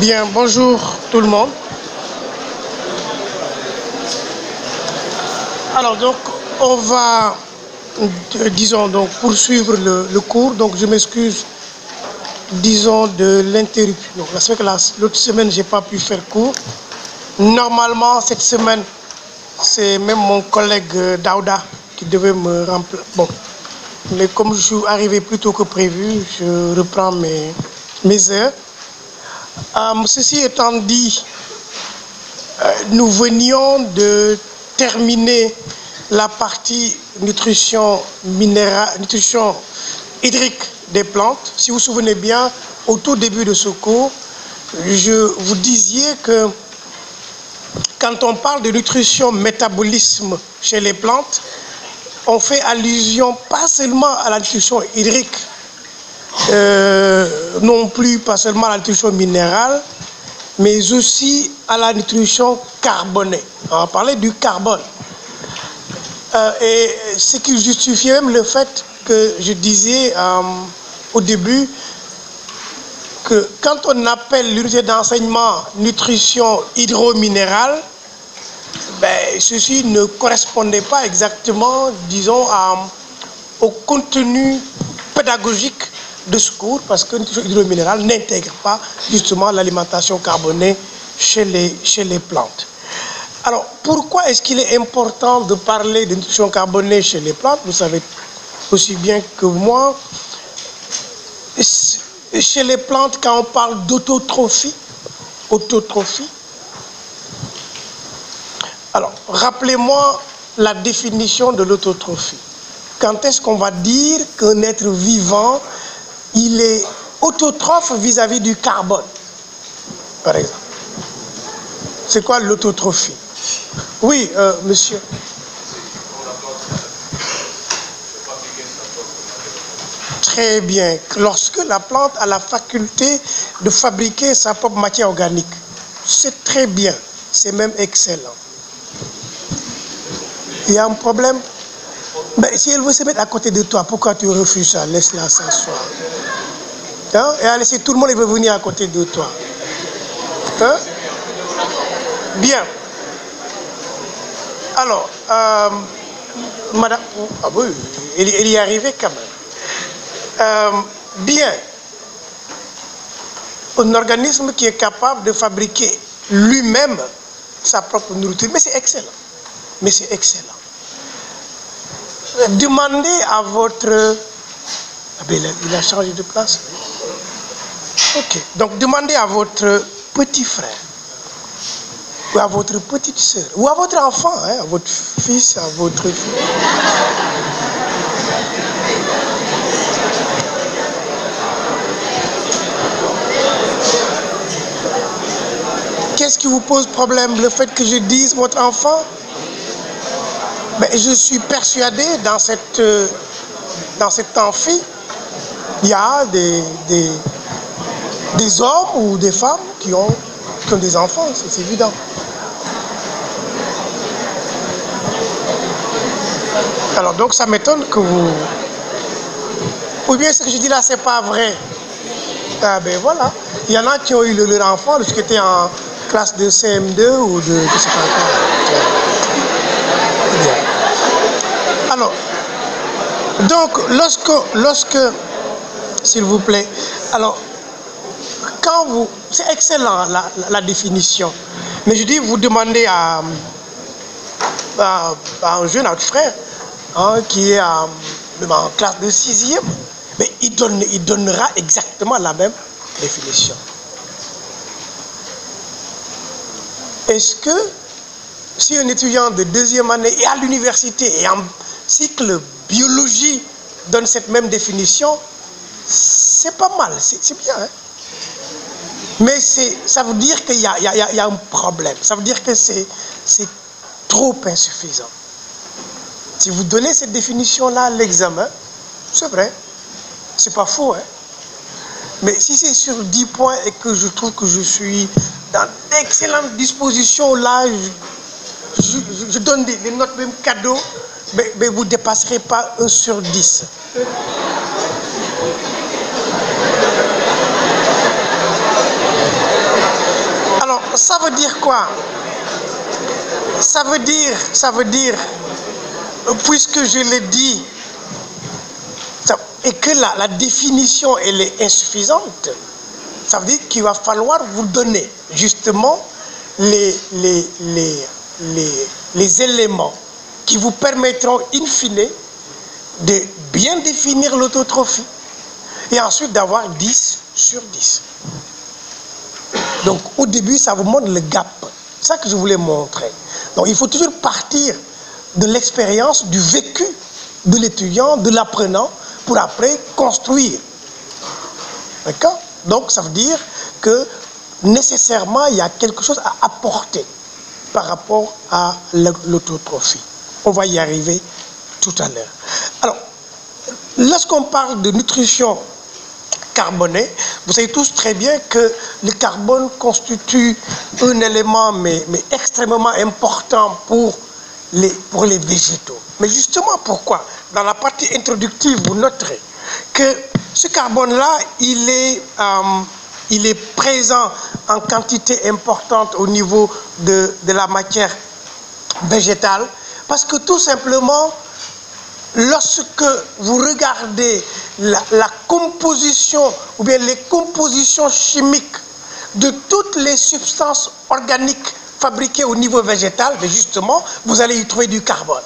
Bien, bonjour tout le monde. Alors donc, on va, euh, disons donc, poursuivre le, cours. Donc, je m'excuse, disons, de l'interruption. La- l'autre semaine, j'ai pas pu faire cours. Normalement, cette semaine, c'est même mon collègue euh, Daouda qui devait me remplacer. Bon, mais comme je suis arrivé plus tôt que prévu, je reprends mes, mes heures. Euh, ceci étant dit, euh, nous venions de terminer la partie nutrition minérale, nutrition hydrique des plantes. Si vous vous souvenez bien, au tout début de ce cours, je vous disais que quand on parle de nutrition métabolisme chez les plantes, on fait allusion pas seulement à la nutrition hydrique, euh, non plus pas seulement à la nutrition minérale, mais aussi à la nutrition carbonée. On va parler du carbone. Euh, et ce qui justifiait même le fait que je disais euh, au début que quand on appelle l'unité d'enseignement nutrition hydrominérale, ben, ceci ne correspondait pas exactement, disons, au contenu pédagogique de ce cours, parce que nutrition hydrominérale n'intègre pas justement l'alimentation carbonée chez les, chez les plantes. Alors, pourquoi est-ce qu'il est important de parler de nutrition carbonée chez les plantes? Vous savez aussi bien que moi, chez les plantes, quand on parle d'autotrophie, autotrophie, alors, rappelez-moi la définition de l'autotrophie. Quand est-ce qu'on va dire qu'un être vivant, il est autotrophe vis-à-vis du carbone, par exemple C'est quoi l'autotrophie? Oui, euh, monsieur. Très bien. Lorsque la plante a la faculté de fabriquer sa propre matière organique, c'est très bien, c'est même excellent. Il y a un problème? Mais Si elle veut se mettre à côté de toi, pourquoi tu refuses ça Laisse-la s'asseoir? Hein? Et allez, si tout le monde veut venir à côté de toi. Hein? Bien. Alors, euh, madame. Ah oui, elle, elle y est arrivée quand même. Euh, bien. Un organisme qui est capable de fabriquer lui-même sa propre nourriture. Mais c'est excellent. Mais c'est excellent. Demandez à votre... Ah ben, il, a, changé de place. Ok. Donc demandez à votre petit frère ou à votre petite soeur ou à votre enfant, hein, à votre fils, à votre fille. Qu'est-ce qui vous pose problème? Le fait que je dise votre enfant? Mais Je suis persuadé dans cette, euh, dans cet amphi, il y a des, des, des hommes ou des femmes qui ont, des enfants, c'est évident. Alors donc ça m'étonne que vous... Ou bien ce que je dis là, c'est pas vrai. Ah ben voilà. Il y en a qui ont eu le- leur enfant lorsqu'ils étaient en classe de CM2 ou de... Alors, donc lorsque, lorsque, s'il vous plaît, alors, quand vous... C'est excellent la, définition. Mais je dis, vous demandez à, un jeune, à votre frère, hein, qui est même en classe de sixième, mais il, donne, il donnera exactement la même définition. Est-ce que si un étudiant de deuxième année est à l'université et en cycle biologie donne cette même définition, c'est pas mal, c'est bien. hein. Mais ça veut dire qu'il y y a- un problème. Ça veut dire que c'est c'est trop insuffisant. Si vous donnez cette définition-là à l'examen, c'est vrai, c'est pas faux. Hein? Mais si c'est sur 10 points et que je trouve que je suis dans d'excellentes dispositions, là, je, je- donne des, notes même cadeaux, mais, vous ne dépasserez pas 1 sur 10. dire quoi? Ça veut dire, ça veut dire, puisque je l'ai dit, et que la, définition elle est insuffisante, ça veut dire qu'il va falloir vous donner justement les, les, éléments qui vous permettront in fine de bien définir l'autotrophie et ensuite d'avoir 10 sur 10. Donc au début, ça vous montre le gap. C'est ça que je voulais montrer. Donc il faut toujours partir de l'expérience, du vécu de l'étudiant, de l'apprenant, pour après construire. D'accord? Donc ça veut dire que nécessairement, il y a quelque chose à apporter par rapport à l'autotrophie. On va y arriver tout à l'heure. Alors, lorsqu'on parle de nutrition carbonée, vous savez tous très bien que le carbone constitue un élément extrêmement important pour les, pour les végétaux. Mais justement, pourquoi? Dans la partie introductive, vous noterez que ce carbone-là, il est... Euh, il est présent en quantité importante au niveau de, la matière végétale, parce que tout simplement, lorsque vous regardez la, composition ou bien les compositions chimiques de toutes les substances organiques fabriquées au niveau végétal, justement, vous allez y trouver du carbone.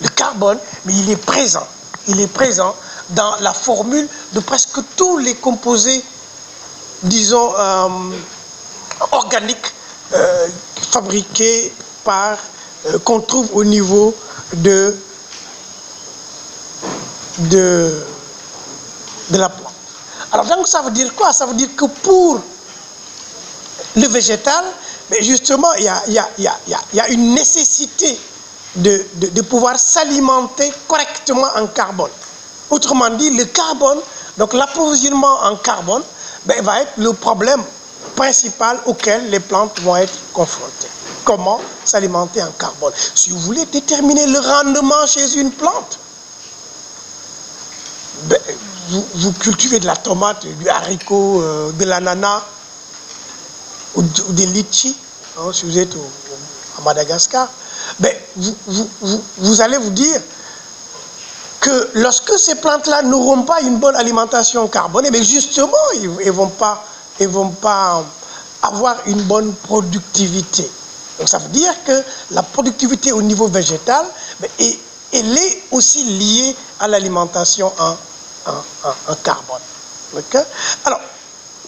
Le carbone, mais il est présent. Il est présent dans la formule de presque tous les composés disons, euh, organiques euh, par, euh, qu'on trouve au niveau de, de, de la plante. Alors donc ça veut dire quoi? Ça veut dire que pour le végétal, mais justement, il y a, y a, y a, y a une nécessité de, de pouvoir s'alimenter correctement en carbone. Autrement dit, le carbone, donc l'approvisionnement en carbone, ben, va être le problème principal auquel les plantes vont être confrontées. Comment s'alimenter en carbone? Si vous voulez déterminer le rendement chez une plante, ben, vous, cultivez de la tomate, du haricot, euh, de l'ananas ou, des litchis, hein, si vous êtes au, à Madagascar, ben, vous allez vous dire que lorsque ces plantes-là n'auront pas une bonne alimentation carbonée, mais justement, ils ne vont, pas, vont pas avoir une bonne productivité. Donc ça veut dire que la productivité au niveau végétal, elle est aussi liée à l'alimentation en, en, en, carbone. Alors,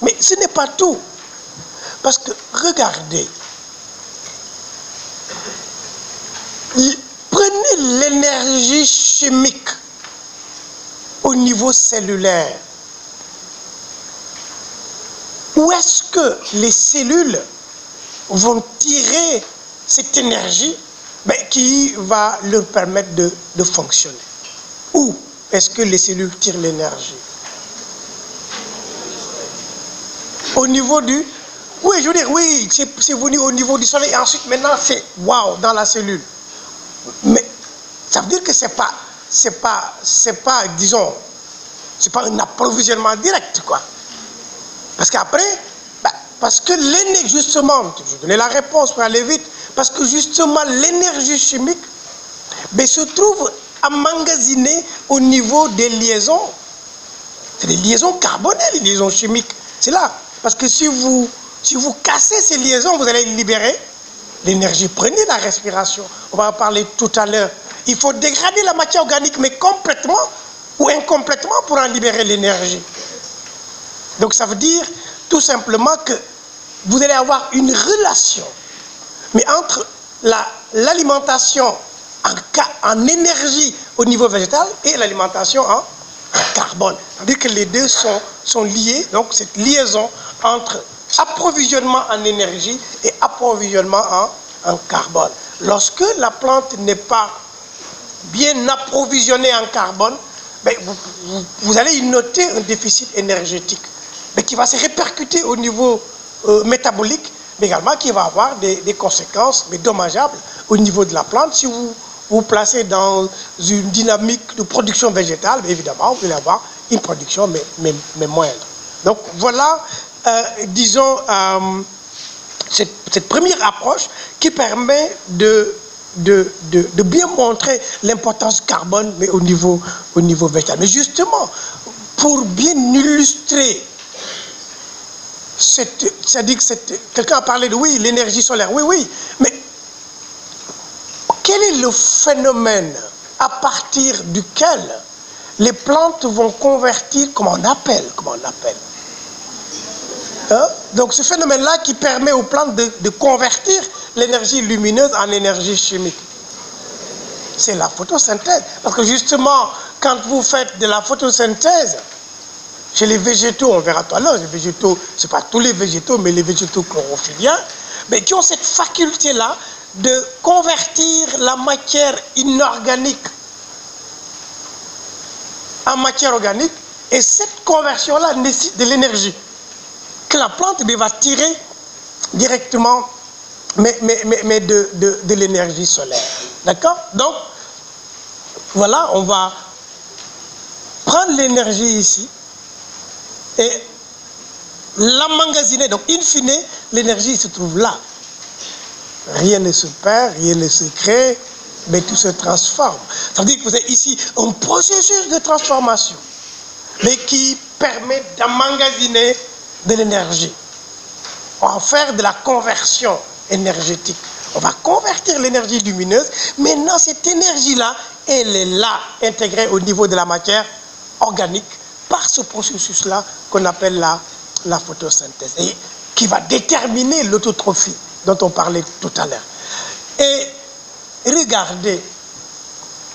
mais ce n'est pas tout. Parce que regardez, l'énergie chimique au niveau cellulaire? Où est-ce que les cellules vont tirer cette énergie ben, qui va leur permettre de, fonctionner? Où est-ce que les cellules tirent l'énergie? Au niveau du... Oui, je veux dire, oui, c'est venu au niveau du soleil et ensuite maintenant c'est waouh dans la cellule. Mais ça veut dire que c'est pas c'est pas, c'est pas, disons, c'est pas un approvisionnement direct, quoi. Parce qu'après, bah, parce que l'énergie, justement, je donner la réponse pour aller vite, parce que justement, l'énergie chimique bah, se trouve emmagasinée au niveau des liaisons. C'est des liaisons carbonées, les liaisons chimiques. C'est là. Parce que si vous, si vous cassez ces liaisons, vous allez libérer l'énergie. Prenez la respiration. On va en parler tout à l'heure. Il faut dégrader la matière organique, mais complètement ou incomplètement pour en libérer l'énergie. Donc ça veut dire tout simplement que vous allez avoir une relation, mais entre l'alimentation en, en, énergie au niveau végétal et l'alimentation en, carbone. C'est-à-dire que les deux sont, sont liés, donc cette liaison entre approvisionnement en énergie et approvisionnement en, en carbone. Lorsque la plante n'est pas bien approvisionné en carbone, ben, vous, vous, allez y noter un déficit énergétique mais qui va se répercuter au niveau euh, métabolique, mais également qui va avoir des, des, conséquences mais dommageables au niveau de la plante. Si vous vous placez dans une dynamique de production végétale, évidemment, vous allez avoir une production mais, mais, mais moindre. Donc voilà, euh, disons, euh, cette, première approche qui permet de, de, de, bien montrer l'importance carbone, mais au niveau, au niveau végétal. Mais justement, pour bien illustrer c'est-à-dire que quelqu'un a parlé de oui, l'énergie solaire, oui, oui, mais quel est le phénomène à partir duquel les plantes vont convertir, comment on appelle, comment on appelle hein? Donc ce phénomène-là qui permet aux plantes de, de convertir l'énergie lumineuse en énergie chimique. C'est la photosynthèse. Parce que justement, quand vous faites de la photosynthèse, chez les végétaux, on verra tout à l'heure, les végétaux, ce n'est pas tous les végétaux, mais les végétaux chlorophylliens, mais qui ont cette faculté-là de convertir la matière inorganique en matière organique. Et cette conversion-là nécessite de l'énergie que la plante eh va tirer directement mais, mais, de, de l'énergie solaire. D'accord? Donc, voilà, on va prendre l'énergie ici et l'emmagasiner. Donc, in fine, l'énergie se trouve là. Rien ne se perd, rien ne se crée, mais tout se transforme. Ça veut dire que vous avez ici un processus de transformation, mais qui permet d'emmagasiner de l'énergie. Va faire de la conversion On va convertir l'énergie lumineuse. Maintenant, cette énergie-là, elle est là, intégrée au niveau de la matière organique par ce processus-là qu'on appelle la, la photosynthèse et qui va déterminer l'autotrophie dont on parlait tout à l'heure. Et regardez,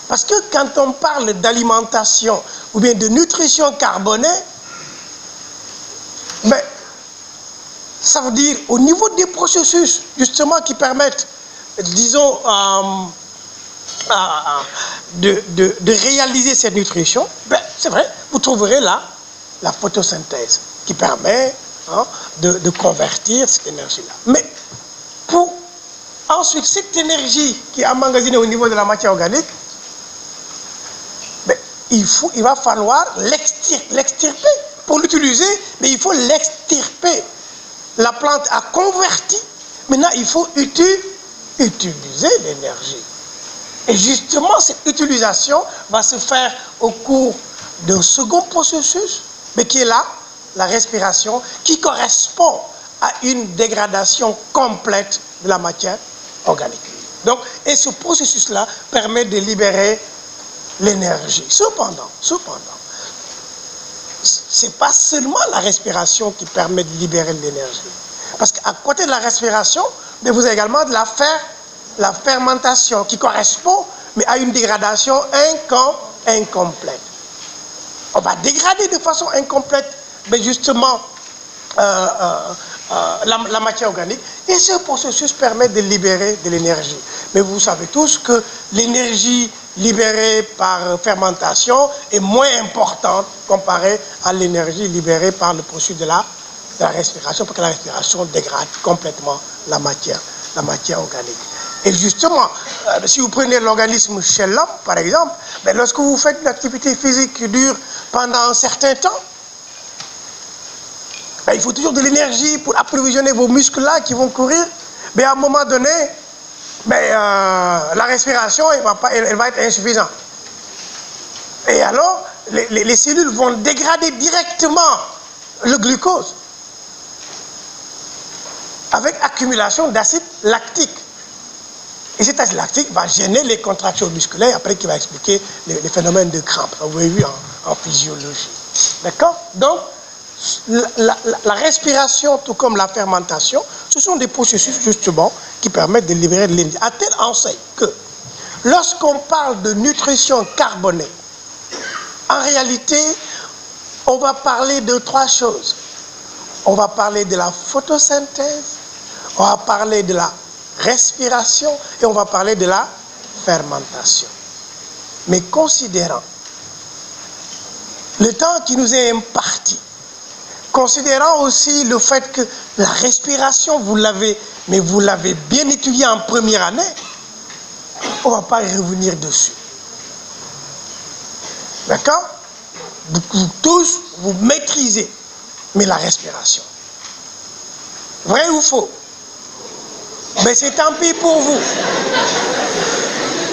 parce que quand on parle d'alimentation ou bien de nutrition carbonée, mais ça veut dire au niveau des processus justement qui permettent, disons, euh, de, de, réaliser cette nutrition, ben, c'est vrai, vous trouverez là la photosynthèse qui permet hein, de, de, convertir cette énergie-là. Mais pour ensuite cette énergie qui est emmagasinée au niveau de la matière organique, ben, il, faut, il va falloir l'extirper. Pour l'utiliser, mais il faut l'extirper. La plante a converti. Maintenant, il faut utiliser l'énergie. Et justement, cette utilisation va se faire au cours d'un second processus, mais qui est là, la respiration, qui correspond à une dégradation complète de la matière organique. Donc, et ce processus-là permet de libérer l'énergie. Cependant, cependant, ce n'est pas seulement la respiration qui permet de libérer l'énergie. Parce qu'à côté de la respiration, vous avez également de la la fermentation qui correspond mais à une dégradation incomplète. On va dégrader de façon incomplète, mais justement, euh, euh, euh, la, matière organique. Et ce processus permet de libérer de l'énergie. Mais vous savez tous que l'énergie libérée par fermentation est moins importante comparée à l'énergie libérée par le processus de la, respiration, parce que la respiration dégrade complètement la matière, la matière organique. Et justement, euh, si vous prenez l'organisme chez l'homme, par exemple, ben, lorsque vous faites une activité physique qui dure pendant un certain temps, ben, il faut toujours de l'énergie pour approvisionner vos muscles-là qui vont courir. Mais à un moment donné, ben, la respiration, elle va, pas, elle, va, être insuffisante. Et alors, les, les cellules vont dégrader directement le glucose avec accumulation d'acide lactique. Et cet acide lactique va gêner les contractions musculaires, après qui va expliquer les, phénomènes de crampes. Vous avez vu en, physiologie. D'accord? Donc, la, respiration, tout comme la fermentation, ce sont des processus justement qui permettent de libérer de l'énergie. À tel enseigne que lorsqu'on parle de nutrition carbonée, en réalité, on va parler de trois choses. On va parler de la photosynthèse, on va parler de la respiration et on va parler de la fermentation. Mais considérant le temps qui nous est imparti, considérant aussi le fait que la respiration, vous l'avez, mais vous l'avez bien étudié en première année, on ne va pas revenir dessus. D'accord? Vous, tous, vous maîtrisez, mais la respiration. Vrai ou faux? Mais c'est tant pis pour vous.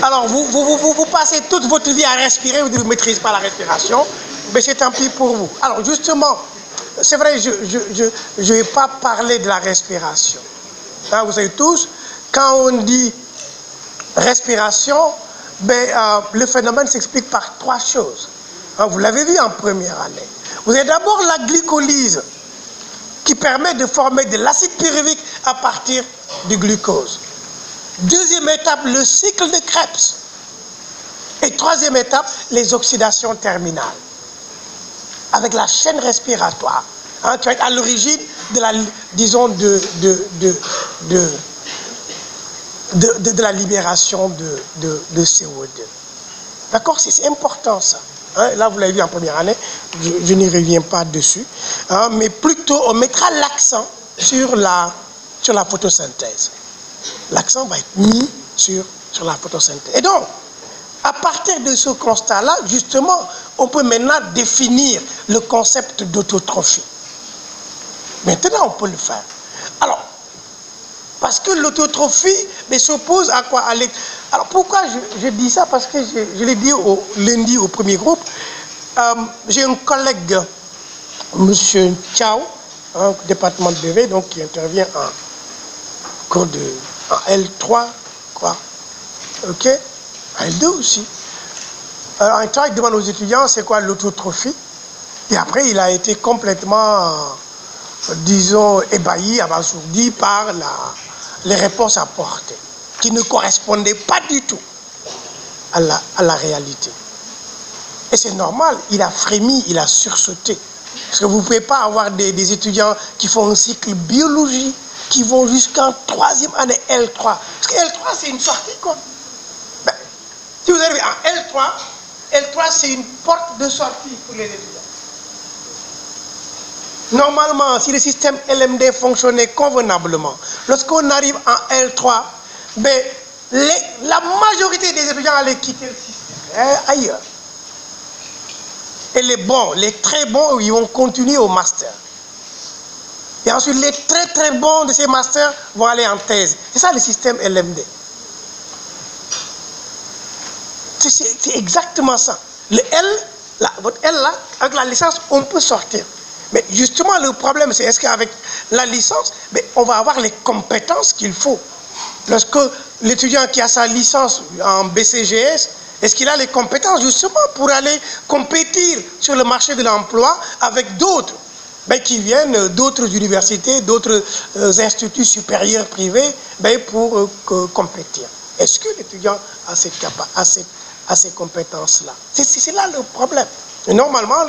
Alors, vous, vous passez toute votre vie à respirer, vous ne maîtrisez pas la respiration, mais c'est tant pis pour vous. Alors, justement, c'est vrai, je ne vais pas parler de la respiration. Hein, vous savez tous, quand on dit respiration, ben, euh, le phénomène s'explique par trois choses. Hein, vous l'avez vu en première année. Vous avez d'abord la glycolyse qui permet de former de l'acide pyruvique à partir du glucose. Deuxième étape, le cycle de Krebs. Et troisième étape, les oxydations terminales. Avec la chaîne respiratoire, hein, qui va être à l'origine de la, disons, de, de, de, de, la libération de, CO2. D'accord C'est important ça. Hein, là, vous l'avez vu en première année, je, n'y reviens pas dessus. Hein, mais plutôt, on mettra l'accent sur la, sur la photosynthèse. L'accent va être mis sur, sur la photosynthèse. Et donc, à partir de ce constat-là, justement, on peut maintenant définir le concept d'autotrophie. Maintenant, on peut le faire. Alors, parce que l'autotrophie s'oppose à quoi? Alors pourquoi je, dis ça? Parce que je, l'ai dit lundi au premier groupe. Euh, j'ai un collègue, M. Chao, département de BV, donc qui intervient en cours de en L3, quoi. OK? En L2 aussi. Alors, un temps, il demande aux étudiants c'est quoi l'autotrophie? Et après, il a été complètement, disons, ébahi, abasourdi par les réponses apportées, qui ne correspondaient pas du tout à la, à la réalité. Et c'est normal, il a frémi, il a sursauté. Parce que vous ne pouvez pas avoir des, étudiants qui font un cycle biologie, qui vont jusqu'en troisième année L3. Parce que L3, c'est une sortie, quoi. En L3, L3, c'est une porte de sortie pour les étudiants. Normalement, si le système LMD fonctionnait convenablement, lorsqu'on arrive en L3, ben, la majorité des étudiants allaient quitter le système hein, ailleurs. Et les bons, les très bons, ils vont continuer au master. Et ensuite, les très très bons de ces masters vont aller en thèse. C'est ça le système LMD. C'est exactement ça. Le L, votre L là, avec la licence, on peut sortir. Mais justement, le problème, c'est est-ce qu'avec la licence, on va avoir les compétences qu'il faut. Lorsque l'étudiant qui a sa licence en BCGS, est-ce qu'il a les compétences justement pour aller compétir sur le marché de l'emploi avec d'autres? Ben, qui viennent d'autres universités, d'autres euh, instituts supérieurs privés ben, pour euh, compétir Est-ce que l'étudiant a, cette a, ces compétences-là C'est là le problème. Et normalement,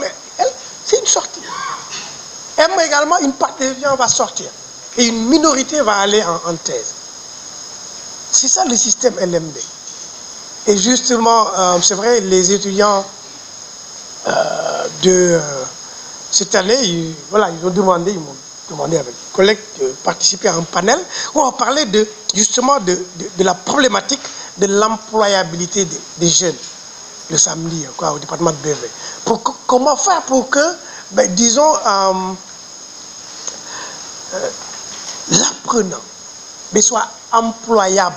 c'est une sortie. M également, une partie des étudiants va sortir. Et une minorité va aller en, thèse. C'est ça le système LMD. Et justement, euh, c'est vrai, les étudiants euh, de euh, cette année, ils, voilà, ils ont demandé, ils m'ont demandé avec collègues de participer à un panel où on parlait de, justement de, la problématique de l'employabilité des, jeunes le samedi au département de BV. comment faire pour que ben, disons, euh, euh, l'apprenant soit employable?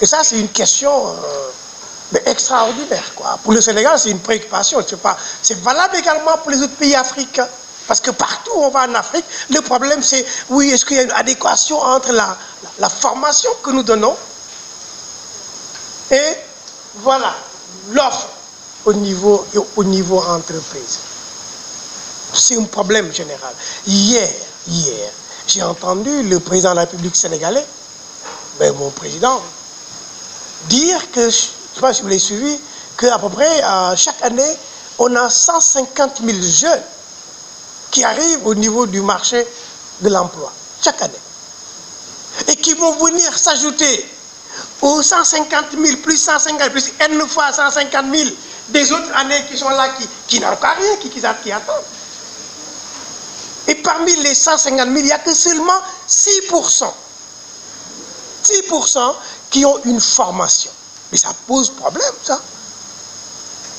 Et ça, c'est une question euh, extraordinaire. Quoi. Pour le Sénégal, c'est une préoccupation. C'est valable également pour les autres pays africains. Parce que partout où on va en Afrique, le problème c'est, oui, est-ce qu'il y a une adéquation entre la formation que nous donnons et, voilà, l'offre au niveau, au niveau entreprise. C'est un problème général. Hier, hier, j'ai entendu le président de la République sénégalais, ben, mon président, dire que, je ne sais pas si vous l'avez suivi, qu'à peu près chaque année, on a 150 000 jeunes qui arrivent au niveau du marché de l'emploi, chaque année. Et qui vont venir s'ajouter aux 150 000, plus 150 000, plus N fois 150 000 des autres années qui sont là, qui, qui n'ont pas rien, qui, qui attendent. Et parmi les 150 000, il n'y a que seulement 6%. 6% qui ont une formation. Mais ça pose problème, ça.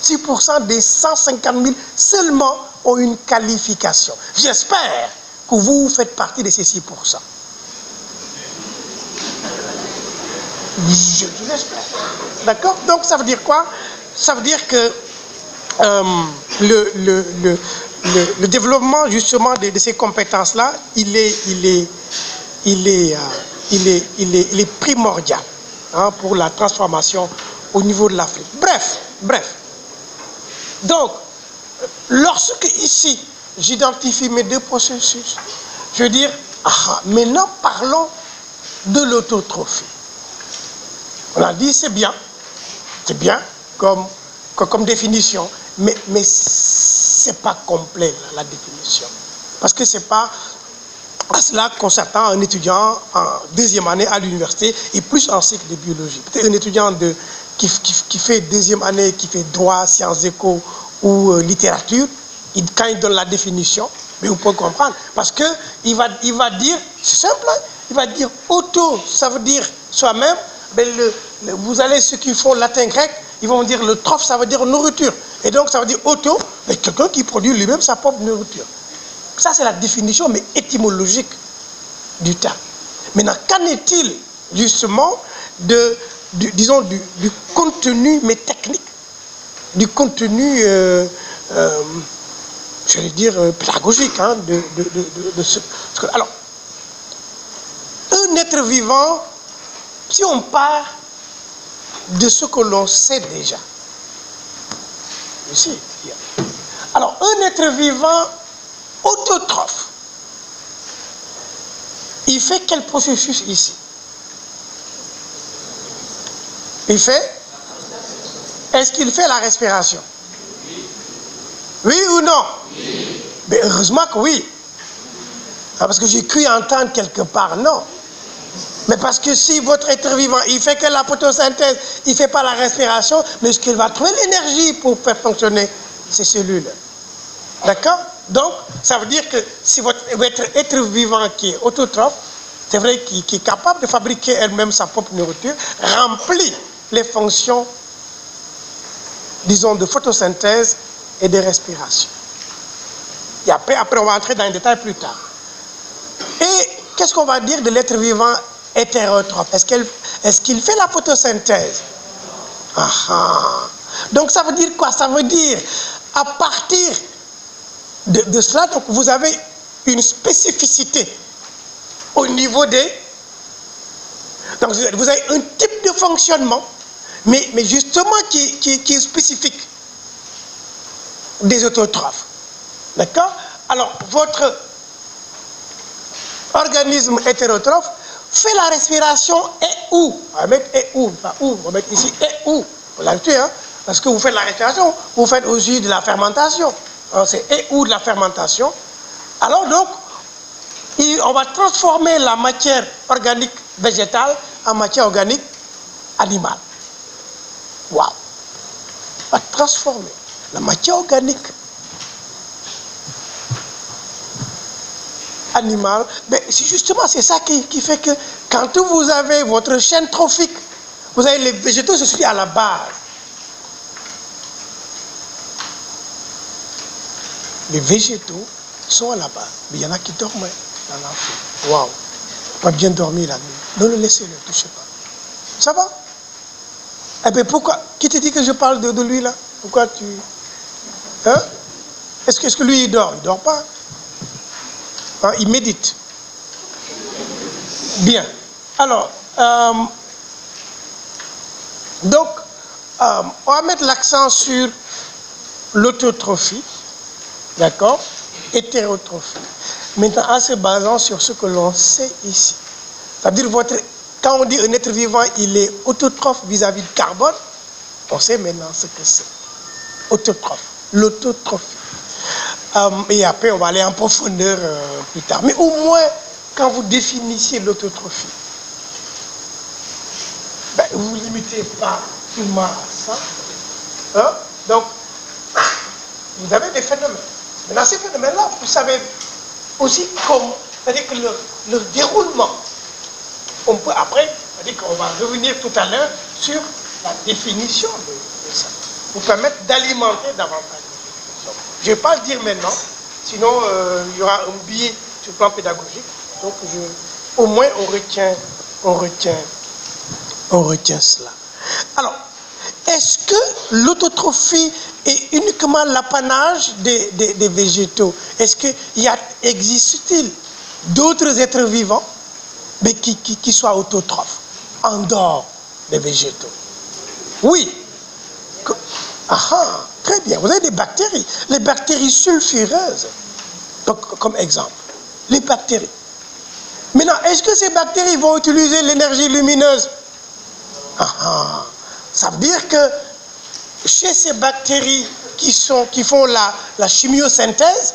6% des 150 000 seulement ont une qualification. J'espère que vous faites partie de ces 6%. Je, l'espère. D'accord Donc ça veut dire quoi? Ça veut dire que euh, le, le, développement justement de, ces compétences-là, il est, il, est, il, est, euh, il, est, il est primordial hein, pour la transformation au niveau de l'Afrique. Bref, bref. Donc, lorsque ici, j'identifie mes deux processus, je veux dire, ah, maintenant parlons de l'autotrophie. On a dit c'est bien, c'est bien comme, comme, définition, mais, mais ce n'est pas complet la, définition. Parce que ce n'est pas à cela qu'on s'attend un étudiant en deuxième année à l'université et plus en cycle de biologie. Peut-être un étudiant de, qui, qui, fait deuxième année, qui fait droit, sciences éco ou euh, littérature, quand il donne la définition, mais vous pouvez comprendre. Parce qu'il va, il va dire, c'est simple, hein, il va dire auto, ça veut dire soi-même. Ben le, vous allez, ceux qui font latin grec, ils vont dire le trophe, ça veut dire nourriture. Et donc, ça veut dire auto, mais quelqu'un qui produit lui-même sa propre nourriture. Ça, c'est la définition, mais étymologique du terme. Maintenant, qu'en est-il justement de, disons, du, contenu, mais technique, du contenu, euh, euh, je vais dire, euh, pédagogique hein, de, de, ce. Alors, un être vivant, si on part de ce que l'on sait déjà, ici, alors un être vivant autotrophe, il fait quel processus ici? Il fait? Est-ce qu'il fait la respiration? Oui ou non? Mais heureusement que oui. Ah, parce que j'ai cru entendre quelque part, non. Mais parce que si votre être vivant, il fait que la photosynthèse, il ne fait pas la respiration, mais est-ce qu'il va trouver l'énergie pour faire fonctionner ces cellules D'accord? Donc, ça veut dire que si votre, être vivant qui est autotrophe, c'est vrai qu'il est capable de fabriquer elle-même sa propre nourriture, remplit les fonctions, disons, de photosynthèse et de respiration. Et après, après, on va entrer dans les détails plus tard. Et qu'est-ce qu'on va dire de l'être vivant hétérotrophe Est-ce qu'il fait la photosynthèse? Ah, ah. Donc ça veut dire quoi? Ça veut dire, à partir de, cela, donc vous avez une spécificité au niveau des... Donc vous avez un type de fonctionnement, mais, justement qui, qui, est spécifique des autotrophes. D'accord? Alors, votre organisme hétérotrophe fait la respiration et où On va mettre et où, pas où, on va mettre ici et où. Vous l'avez hein Parce que vous faites la respiration, vous faites aussi de la fermentation. C'est et ou de la fermentation. Alors donc, on va transformer la matière organique végétale en matière organique animale. Waouh On va transformer la matière organique animale. Mais justement, c'est ça qui, qui, fait que quand vous avez votre chaîne trophique, vous avez les végétaux, je suis à la base. les végétaux sont là-bas. Mais il y en a qui dorment dans l'enfant. Waouh Pas bien dormir la nuit. Ne le laissez, ne touchez pas. Ça va? Eh bien pourquoi? Qui te dit que je parle de, lui là? Pourquoi tu. Hein? Est-ce que, est que, lui il dort? Il dort pas. Hein? Il médite. Bien. Alors, euh, donc, euh, on va mettre l'accent sur l'autotrophie. D'accord Hétérotrophie. Maintenant, en se basant sur ce que l'on sait ici. C'est-à-dire, quand on dit un être vivant, il est autotrophe vis-à-vis du carbone, on sait maintenant ce que c'est. Autotrophe. L'autotrophie. Euh, et après, on va aller en profondeur euh, plus tard. Mais au moins, quand vous définissiez l'autotrophie, ben, vous ne limitez pas seulement à ça. Hein? Donc, vous avez des phénomènes. Mais dans ces phénomènes-là, vous savez aussi comment, c'est-à-dire que le, déroulement, on peut après, c'est-à-dire va revenir tout à l'heure sur la définition de, ça, pour permettre d'alimenter davantage. Je ne vais pas le dire maintenant, sinon euh, il y aura un biais sur le plan pédagogique. Donc au moins on retient, on retient On retient cela. Alors, est-ce que l'autotrophie est uniquement l'apanage des, des, végétaux? Est-ce qu'il existe-t-il d'autres êtres vivants mais qui, qui, soient autotrophes en dehors des végétaux? Oui. Ah, ah, très bien. Vous avez des bactéries. Les bactéries sulfureuses, comme exemple. Les bactéries. Maintenant, est-ce que ces bactéries vont utiliser l'énergie lumineuse? Ah, ah. Ça veut dire que chez ces bactéries qui, sont, qui font la, chimiosynthèse,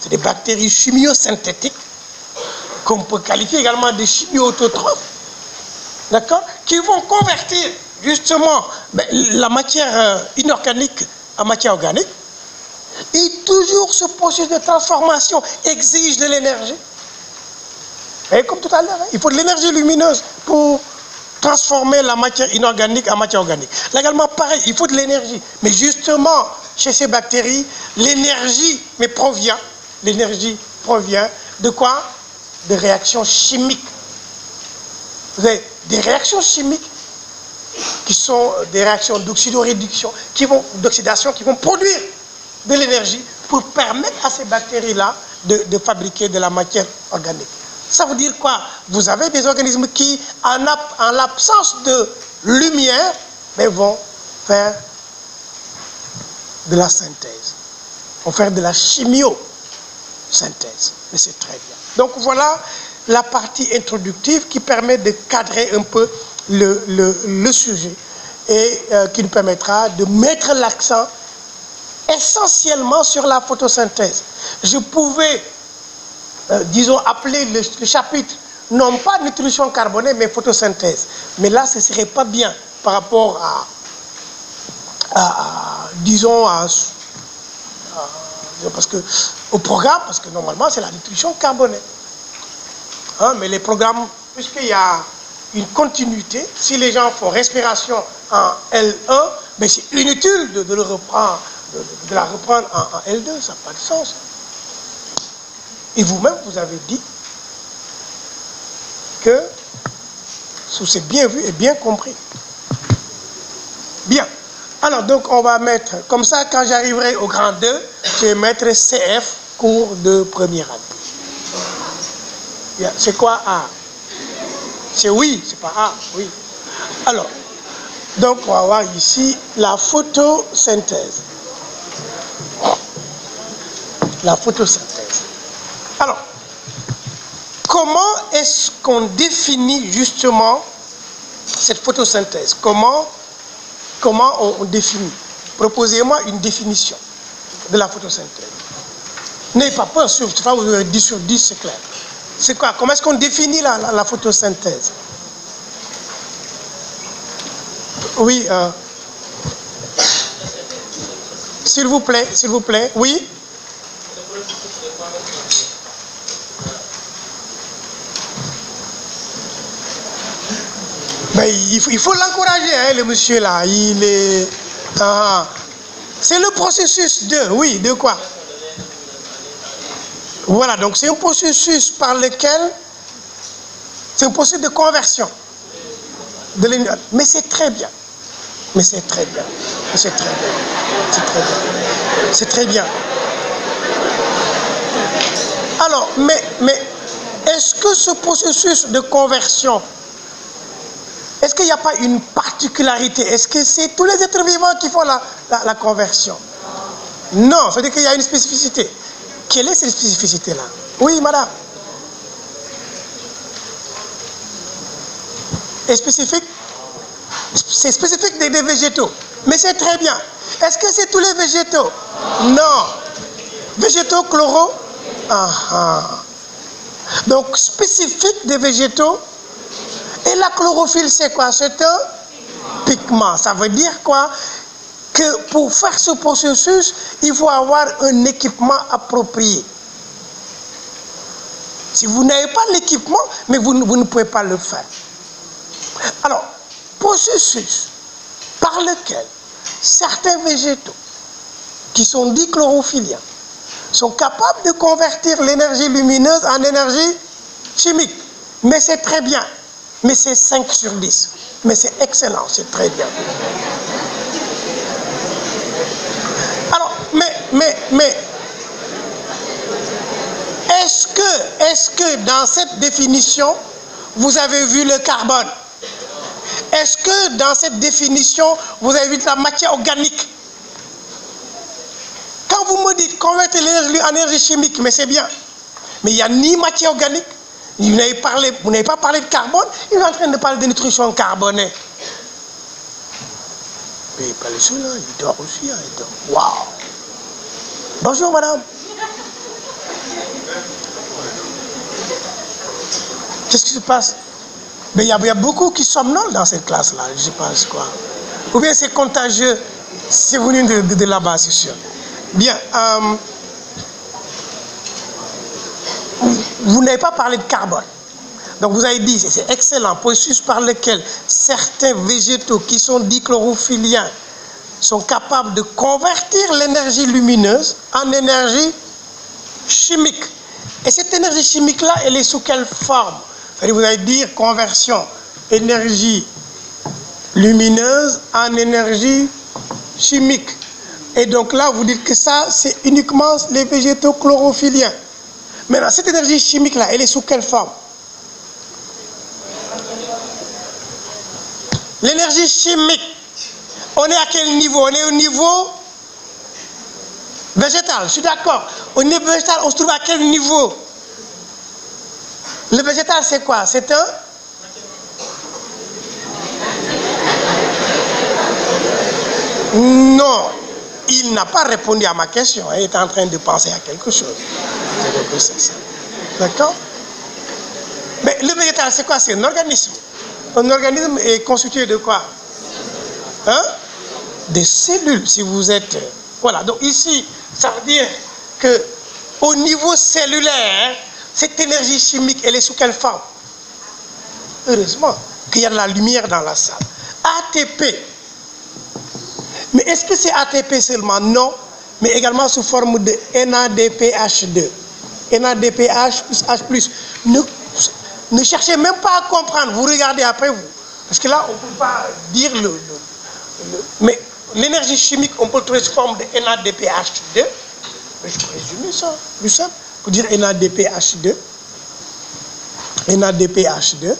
c'est des bactéries chimiosynthétiques, qu'on peut qualifier également de chimioautotrophes, d'accord Qui vont convertir justement ben, la matière euh, inorganique en matière organique. Et toujours ce processus de transformation exige de l'énergie. Et comme tout à l'heure, hein, il faut de l'énergie lumineuse pour transformer la matière inorganique en matière organique. Là également, pareil, il faut de l'énergie. Mais justement, chez ces bactéries, l'énergie mais provient, l'énergie provient de quoi? De réactions chimiques. Vous des réactions chimiques qui sont des réactions d'oxydoréduction, d'oxydation, qui vont produire de l'énergie pour permettre à ces bactéries-là de fabriquer de la matière organique. Ça veut dire quoi? Vous avez des organismes qui, en, l'absence de lumière, mais vont faire de la synthèse, vont faire de la chimiosynthèse. Mais c'est très bien. Donc voilà la partie introductive qui permet de cadrer un peu le, sujet et euh, qui nous permettra de mettre l'accent essentiellement sur la photosynthèse. Je pouvais euh, disons, appeler le, chapitre non pas nutrition carbonée, mais photosynthèse. Mais là, ce ne serait pas bien par rapport à, disons, à, parce que, au programme, parce que normalement, c'est la nutrition carbonée. Hein, mais les programmes, puisqu'il y a une continuité, si les gens font respiration en L1, mais c'est inutile de, le reprendre, de, la reprendre en, en L2, ça n'a pas de sens. Et vous-même, vous avez dit que c'est bien vu et bien compris. Bien. Alors, donc, on va mettre, comme ça, quand j'arriverai au grand 2, je vais mettre CF, cours de première année. C'est quoi A? C'est oui, c'est pas A, oui. Alors, donc, on va voir ici la photosynthèse. La photosynthèse. Alors, comment est-ce qu'on définit justement cette photosynthèse? Comment, comment on, définit? Proposez-moi une définition de la photosynthèse. N'ayez pas peur, sur, vous aurez 10 sur 10, c'est clair. C'est quoi? Comment est-ce qu'on définit la, photosynthèse? Oui. Euh, s'il vous plaît, s'il vous plaît. Oui? Il faut l'encourager, hein, le monsieur là. Il est. Ah, c'est le processus de. Oui, de quoi? Voilà, donc c'est un processus par lequel. C'est un processus de conversion. De Mais c'est très bien. Mais c'est très bien. C'est très bien. C'est très bien. C'est très bien. Alors, mais, est-ce que ce processus de conversion est-ce qu'il n'y a pas une particularité? Est-ce que c'est tous les êtres vivants qui font la, conversion? Non, ça veut dire qu'il y a une spécificité. Quelle est cette spécificité-là? Oui, madame. Est spécifique? C'est spécifique des, végétaux. Mais c'est très bien. Est-ce que c'est tous les végétaux? Non. Végétaux chloro? Ah, ah. Donc, spécifique des végétaux, et la chlorophylle, c'est quoi? C'est un pigment. Ça veut dire quoi? Que pour faire ce processus, il faut avoir un équipement approprié. Si vous n'avez pas l'équipement, mais vous, vous, ne pouvez pas le faire. Alors, processus par lequel certains végétaux qui sont dits chlorophylliens sont capables de convertir l'énergie lumineuse en énergie chimique. Mais c'est très bien. Mais c'est 5 sur 10. Mais c'est excellent, c'est très bien. Alors, mais, mais, est-ce que, est-ce que dans cette définition, vous avez vu le carbone? Est-ce que dans cette définition, vous avez vu la matière organique? Quand vous me dites convertir l'énergie en énergie chimique, mais c'est bien. Mais il n'y a ni matière organique, vous n'avez, parlé, vous n'avez pas parlé de carbone, il est en train de parler de nutrition carbonée. Mais il parle là, il dort aussi, hein, il dort. Waouh Bonjour madame. Qu'est-ce qui se passe? Mais il y, a, beaucoup qui somnolent dans cette classe-là, je pense quoi. Ou bien c'est contagieux, c'est venu de, de, de là-bas, c'est sûr. Bien. Euh, vous n'avez pas parlé de carbone. Donc vous avez dit, c'est excellent, processus par lequel certains végétaux qui sont dichlorophyliens sont capables de convertir l'énergie lumineuse en énergie chimique. Et cette énergie chimique-là, elle est sous quelle forme? Vous allez dire conversion, énergie lumineuse en énergie chimique. Et donc là, vous dites que ça, c'est uniquement les végétaux chlorophylliens. Maintenant, cette énergie chimique-là, elle est sous quelle forme? L'énergie chimique, on est à quel niveau? On est au niveau végétal, je suis d'accord. Au niveau végétal, on se trouve à quel niveau? Le végétal, c'est quoi? C'est un? Non, il n'a pas répondu à ma question. Il est en train de penser à quelque chose. D'accord? Mais le végétal, c'est quoi? C'est un organisme. Un organisme est constitué de quoi? Hein? Des cellules, si vous êtes... Voilà, donc ici, ça veut dire que au niveau cellulaire, cette énergie chimique, elle est sous quelle forme? Heureusement qu'il y a de la lumière dans la salle. ATP. Mais est-ce que c'est ATP seulement? Non, mais également sous forme de NADPH2. NADPH plus H+. Ne, ne cherchez même pas à comprendre, vous regardez après vous. Parce que là, on ne peut pas dire le... le, le mais l'énergie chimique, on peut trouver sous forme de NADPH2. Mais je peux résumer ça, plus simple. Pour dire NADPH2. NADPH2.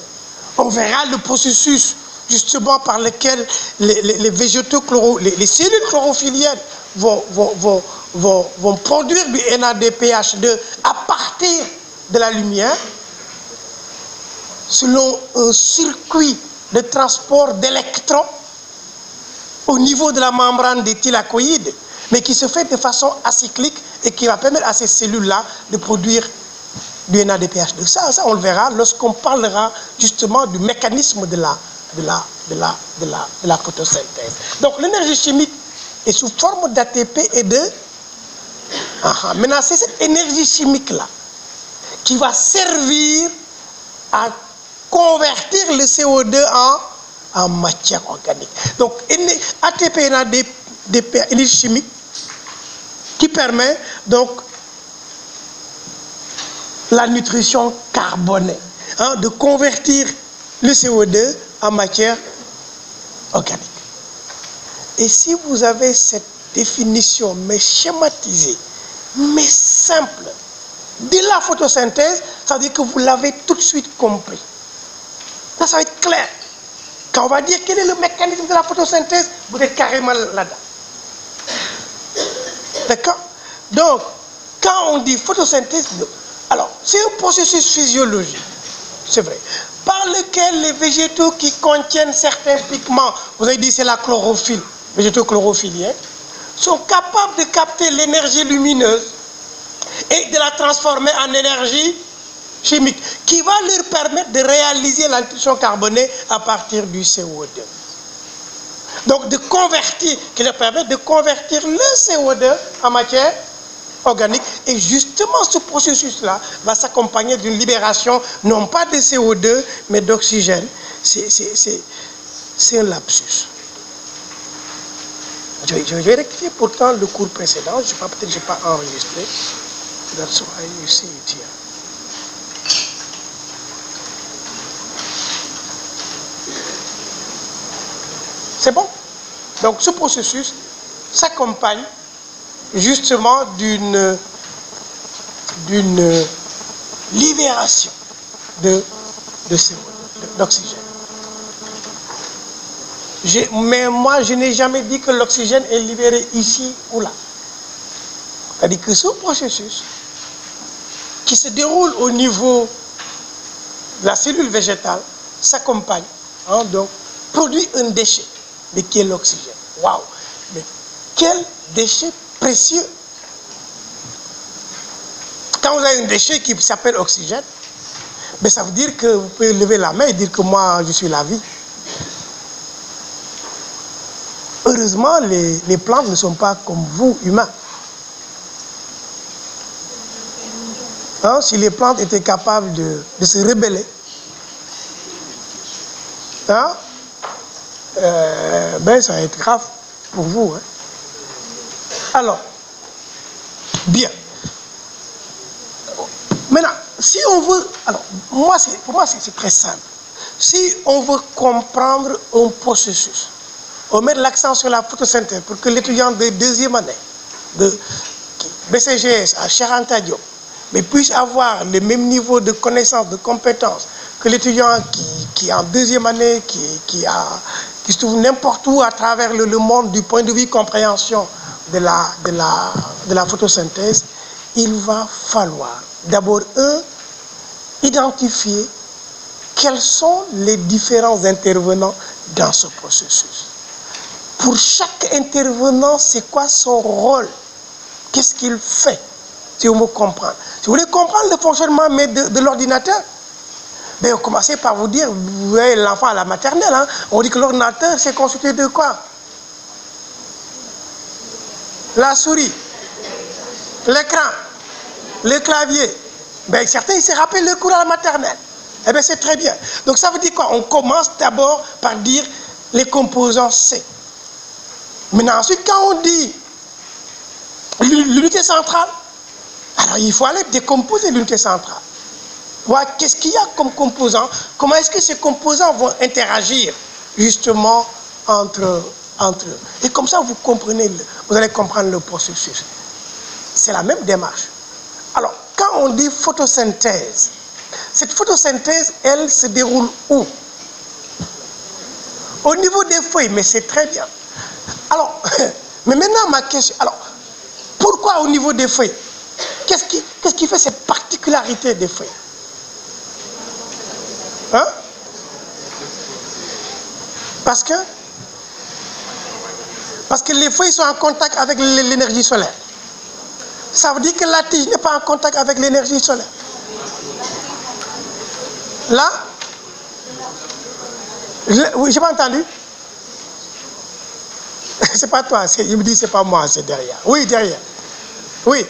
On verra le processus justement par lequel les, végétaux, chloro, les, les, cellules chlorophylliennes vont, vont, vont, vont produire du NADPH2 à partir de la lumière selon un circuit de transport d'électrons au niveau de la membrane des thylakoïdes, mais qui se fait de façon acyclique et qui va permettre à ces cellules-là de produire du NADPH2. Ça, ça on le verra lorsqu'on parlera justement du mécanisme de la, de la, de la, de la, photosynthèse. Donc l'énergie chimique est sous forme d'ATP et de... Aha. Maintenant, c'est cette énergie chimique-là qui va servir à convertir le CO2 en, en matière organique. Donc, ATP est des, des énergie chimique qui permet donc la nutrition carbonée, hein, de convertir le CO2 en matière organique. Et si vous avez cette définition, mais schématisée, mais simple, de la photosynthèse, ça veut dire que vous l'avez tout de suite compris. Ça va être clair. On va dire quel est le mécanisme de la photosynthèse, vous êtes carrément là-dedans. D'accord? Donc, quand on dit photosynthèse, alors, c'est un processus physiologique, c'est vrai, par lequel les végétaux qui contiennent certains pigments, vous avez dit c'est la chlorophylle, végétaux chlorophylliens, sont capables de capter l'énergie lumineuse et de la transformer en énergie chimique, qui va leur permettre de réaliser la carbonée à partir du CO2. Donc de convertir, qui leur permet de convertir le CO2 en matière organique. Et justement, ce processus-là va s'accompagner d'une libération, non pas de CO2, mais d'oxygène. C'est un lapsus. Je, vais rectifier pourtant le cours précédent. Je peut-être que je n'ai pas enregistré. That's why you see it here. C'est bon. Donc ce processus s'accompagne justement d'une d'une libération de, de d'oxygène. Mais moi, je n'ai jamais dit que l'oxygène est libéré ici ou là. C'est-à-dire que ce processus qui se déroule au niveau de la cellule végétale s'accompagne, hein, donc produit un déchet, mais qui est l'oxygène? Waouh Mais quel déchet précieux Quand vous avez un déchet qui s'appelle oxygène, mais ça veut dire que vous pouvez lever la main et dire que moi, je suis la vie. Heureusement, les, plantes ne sont pas comme vous, humains. Hein, si les plantes étaient capables de, se rebeller, hein, euh, ben ça va être grave pour vous. Hein. Alors, bien. Maintenant, si on veut, alors moi, pour moi c'est très simple. Si on veut comprendre un processus, on met l'accent sur la photosynthèse pour que l'étudiant de deuxième année de BCGS à Charanta mais puisse avoir le même niveau de connaissance, de compétences que l'étudiant qui, est en deuxième année, qui, a, qui se trouve n'importe où à travers le, monde du point de vue compréhension de la, de la, de la photosynthèse, il va falloir d'abord, un, identifier quels sont les différents intervenants dans ce processus. Pour chaque intervenant, c'est quoi son rôle? Qu'est-ce qu'il fait? Si vous me comprenez. Si vous voulez comprendre le fonctionnement de l'ordinateur, ben, commencez par vous dire, vous voyez l'enfant à la maternelle, hein, on dit que l'ordinateur c'est constitué de quoi? La souris, l'écran, le clavier. Ben, certains ils se rappellent le cours à la maternelle. Eh bien c'est très bien. Donc ça veut dire quoi? On commence d'abord par dire les composants C. Maintenant, ensuite, quand on dit l'unité centrale, alors il faut aller décomposer l'unité centrale. Voir qu'est-ce qu'il y a comme composants, comment est-ce que ces composants vont interagir justement entre, entre eux? Et comme ça, vous comprenez, vous allez comprendre le processus. C'est la même démarche. Alors, quand on dit photosynthèse, cette photosynthèse, elle se déroule où? Au niveau des feuilles, mais c'est très bien. Alors, mais maintenant ma question, alors, pourquoi au niveau des feuilles? Qu'est-ce qui, qui fait cette particularité des feuilles? Hein? Parce que Parce que les feuilles sont en contact avec l'énergie solaire. Ça veut dire que la tige n'est pas en contact avec l'énergie solaire. Là Oui, j'ai pas entendu. c'est pas toi, il me dit c'est pas moi, c'est derrière. Oui, derrière. Oui.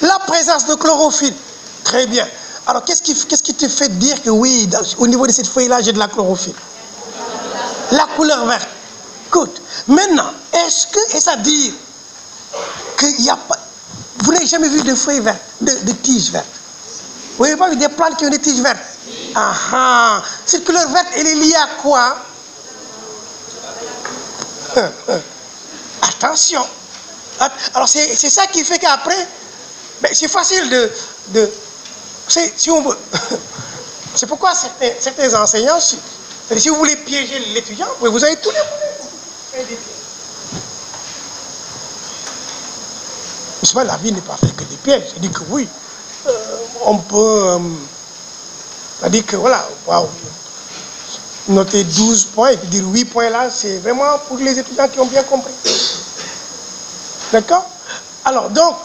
La présence de chlorophylle. Très bien. Alors, qu'est-ce qui, qui te fait dire que oui, au niveau de cette feuille-là, j'ai de la chlorophylle? La couleur verte. Écoute, maintenant, est-ce que, est-ce à dire qu'il n'y a pas. Vous n'avez jamais vu de feuilles vertes, de, tiges vertes? Vous n'avez pas vu des plantes qui ont des tiges vertes? Ah ah Cette couleur verte, elle est liée à quoi? Attention. Alors c'est ça qui fait qu'après, ben, c'est facile de si veut... C'est pourquoi certains, enseignants, si, vous voulez piéger l'étudiant, vous avez tous les moyens. Mais la vie n'est pas faite que des pièges. Je dis que oui, euh, on peut... Euh, dire que voilà, waouh, noter 12 points et dire 8 points là, c'est vraiment pour les étudiants qui ont bien compris. D'accord? Alors, donc,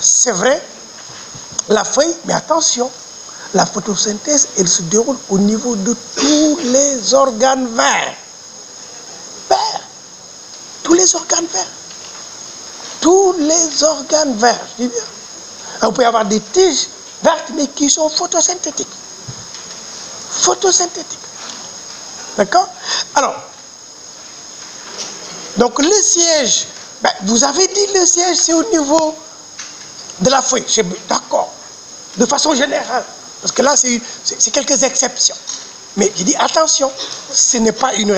c'est vrai, la feuille, mais attention, la photosynthèse, elle se déroule au niveau de tous les organes verts. Verts. Tous les organes verts. Tous les organes verts, je dis bien. vous pouvez avoir des tiges vertes, mais qui sont photosynthétiques. Photosynthétiques. D'accord? Alors, donc le siège, ben, vous avez dit le siège, c'est au niveau de la feuille. D'accord. De façon générale. Parce que là, c'est quelques exceptions. Mais il dit attention, ce n'est pas une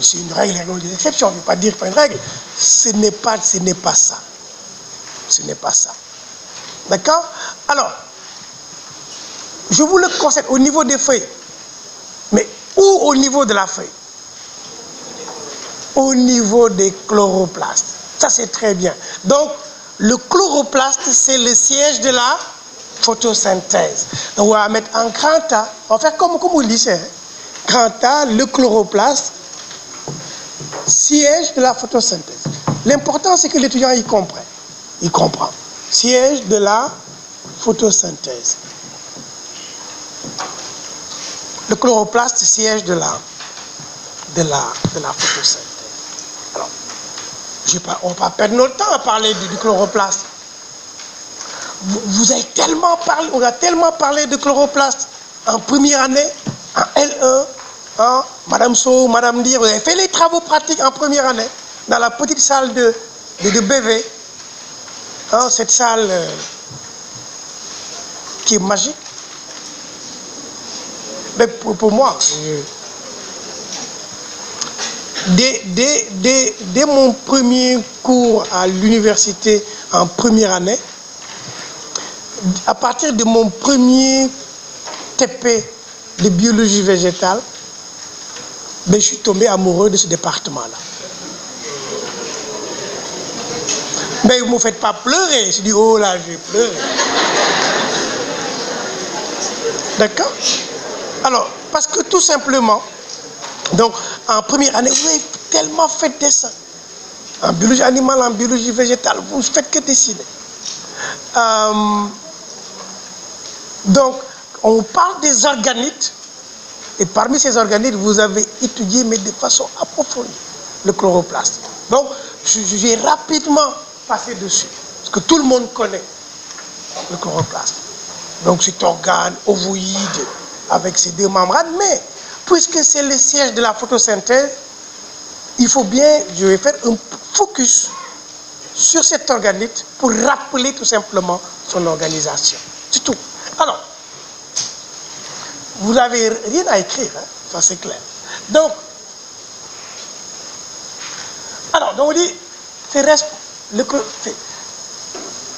C'est une règle, une exception. Je ne veux pas dire pas une règle. Ce n'est pas, pas ça. Ce n'est pas ça. D'accord? Alors, je vous le conseille au niveau des feuilles. Mais où au niveau de la feuille? Au niveau des chloroplastes. Ça, c'est très bien. Donc, le chloroplaste, c'est le siège de la photosynthèse. Donc, on va mettre en grand A. On va faire comme, comme dit, hein. grand A, le chloroplaste, siège de la photosynthèse. L'important, c'est que l'étudiant y comprenne. Il comprend. Siège de la photosynthèse. Le chloroplaste, siège de la, de la, de la photosynthèse. Alors, pas, on ne va pas perdre notre temps à parler du, chloroplaste. Vous, avez tellement parlé, on a tellement parlé de chloroplaste en première année, en L1, hein, Madame So, Madame Dir, vous avez fait les travaux pratiques en première année dans la petite salle de, de, BV. Hein, cette salle euh, qui est magique. Mais pour, moi, dès, dès, mon premier cours à l'université en première année, à partir de mon premier TP de biologie végétale, mais je suis tombé amoureux de ce département-là. Mais vous ne me faites pas pleurer. Je dis, oh là, je vais pleurer. D'accord? Alors, parce que tout simplement, donc en première année, vous avez tellement fait dessin. En biologie animale, en biologie végétale, vous ne faites que dessiner. Euh, donc, on parle des organites et parmi ces organites, vous avez étudié, mais de façon approfondie, le chloroplaste. Donc, je vais rapidement passer dessus. Parce que tout le monde connaît le chloroplaste. Donc, cet organe ovoïde avec ses deux membranes. Mais, puisque c'est le siège de la photosynthèse, il faut bien, je vais faire un focus sur cet organite pour rappeler tout simplement son organisation. C'est tout. Alors, vous n'avez rien à écrire, hein? ça c'est clair. Donc, alors, donc on dit, c'est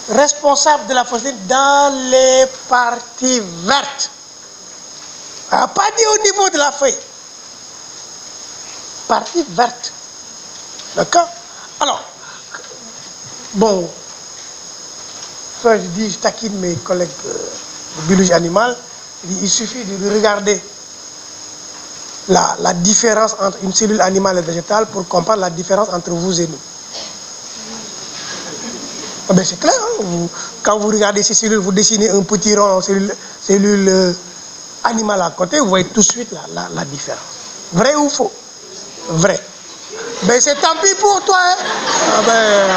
responsable de la fossile dans les parties vertes. Ah, pas dit au niveau de la feuille. Partie verte. D'accord? Alors, bon, ça je dis, je taquine mes collègues euh, biologie animale. Il suffit de regarder la, différence entre une cellule animale et végétale pour comprendre la différence entre vous et nous. Ah ben c'est clair, hein. quand vous regardez ces cellules, vous dessinez un petit rond cellule, euh, animale à côté, vous voyez tout de suite la, différence. Vrai ou faux? Vrai. Ben c'est tant pis pour toi. Hein. Ah ben, euh.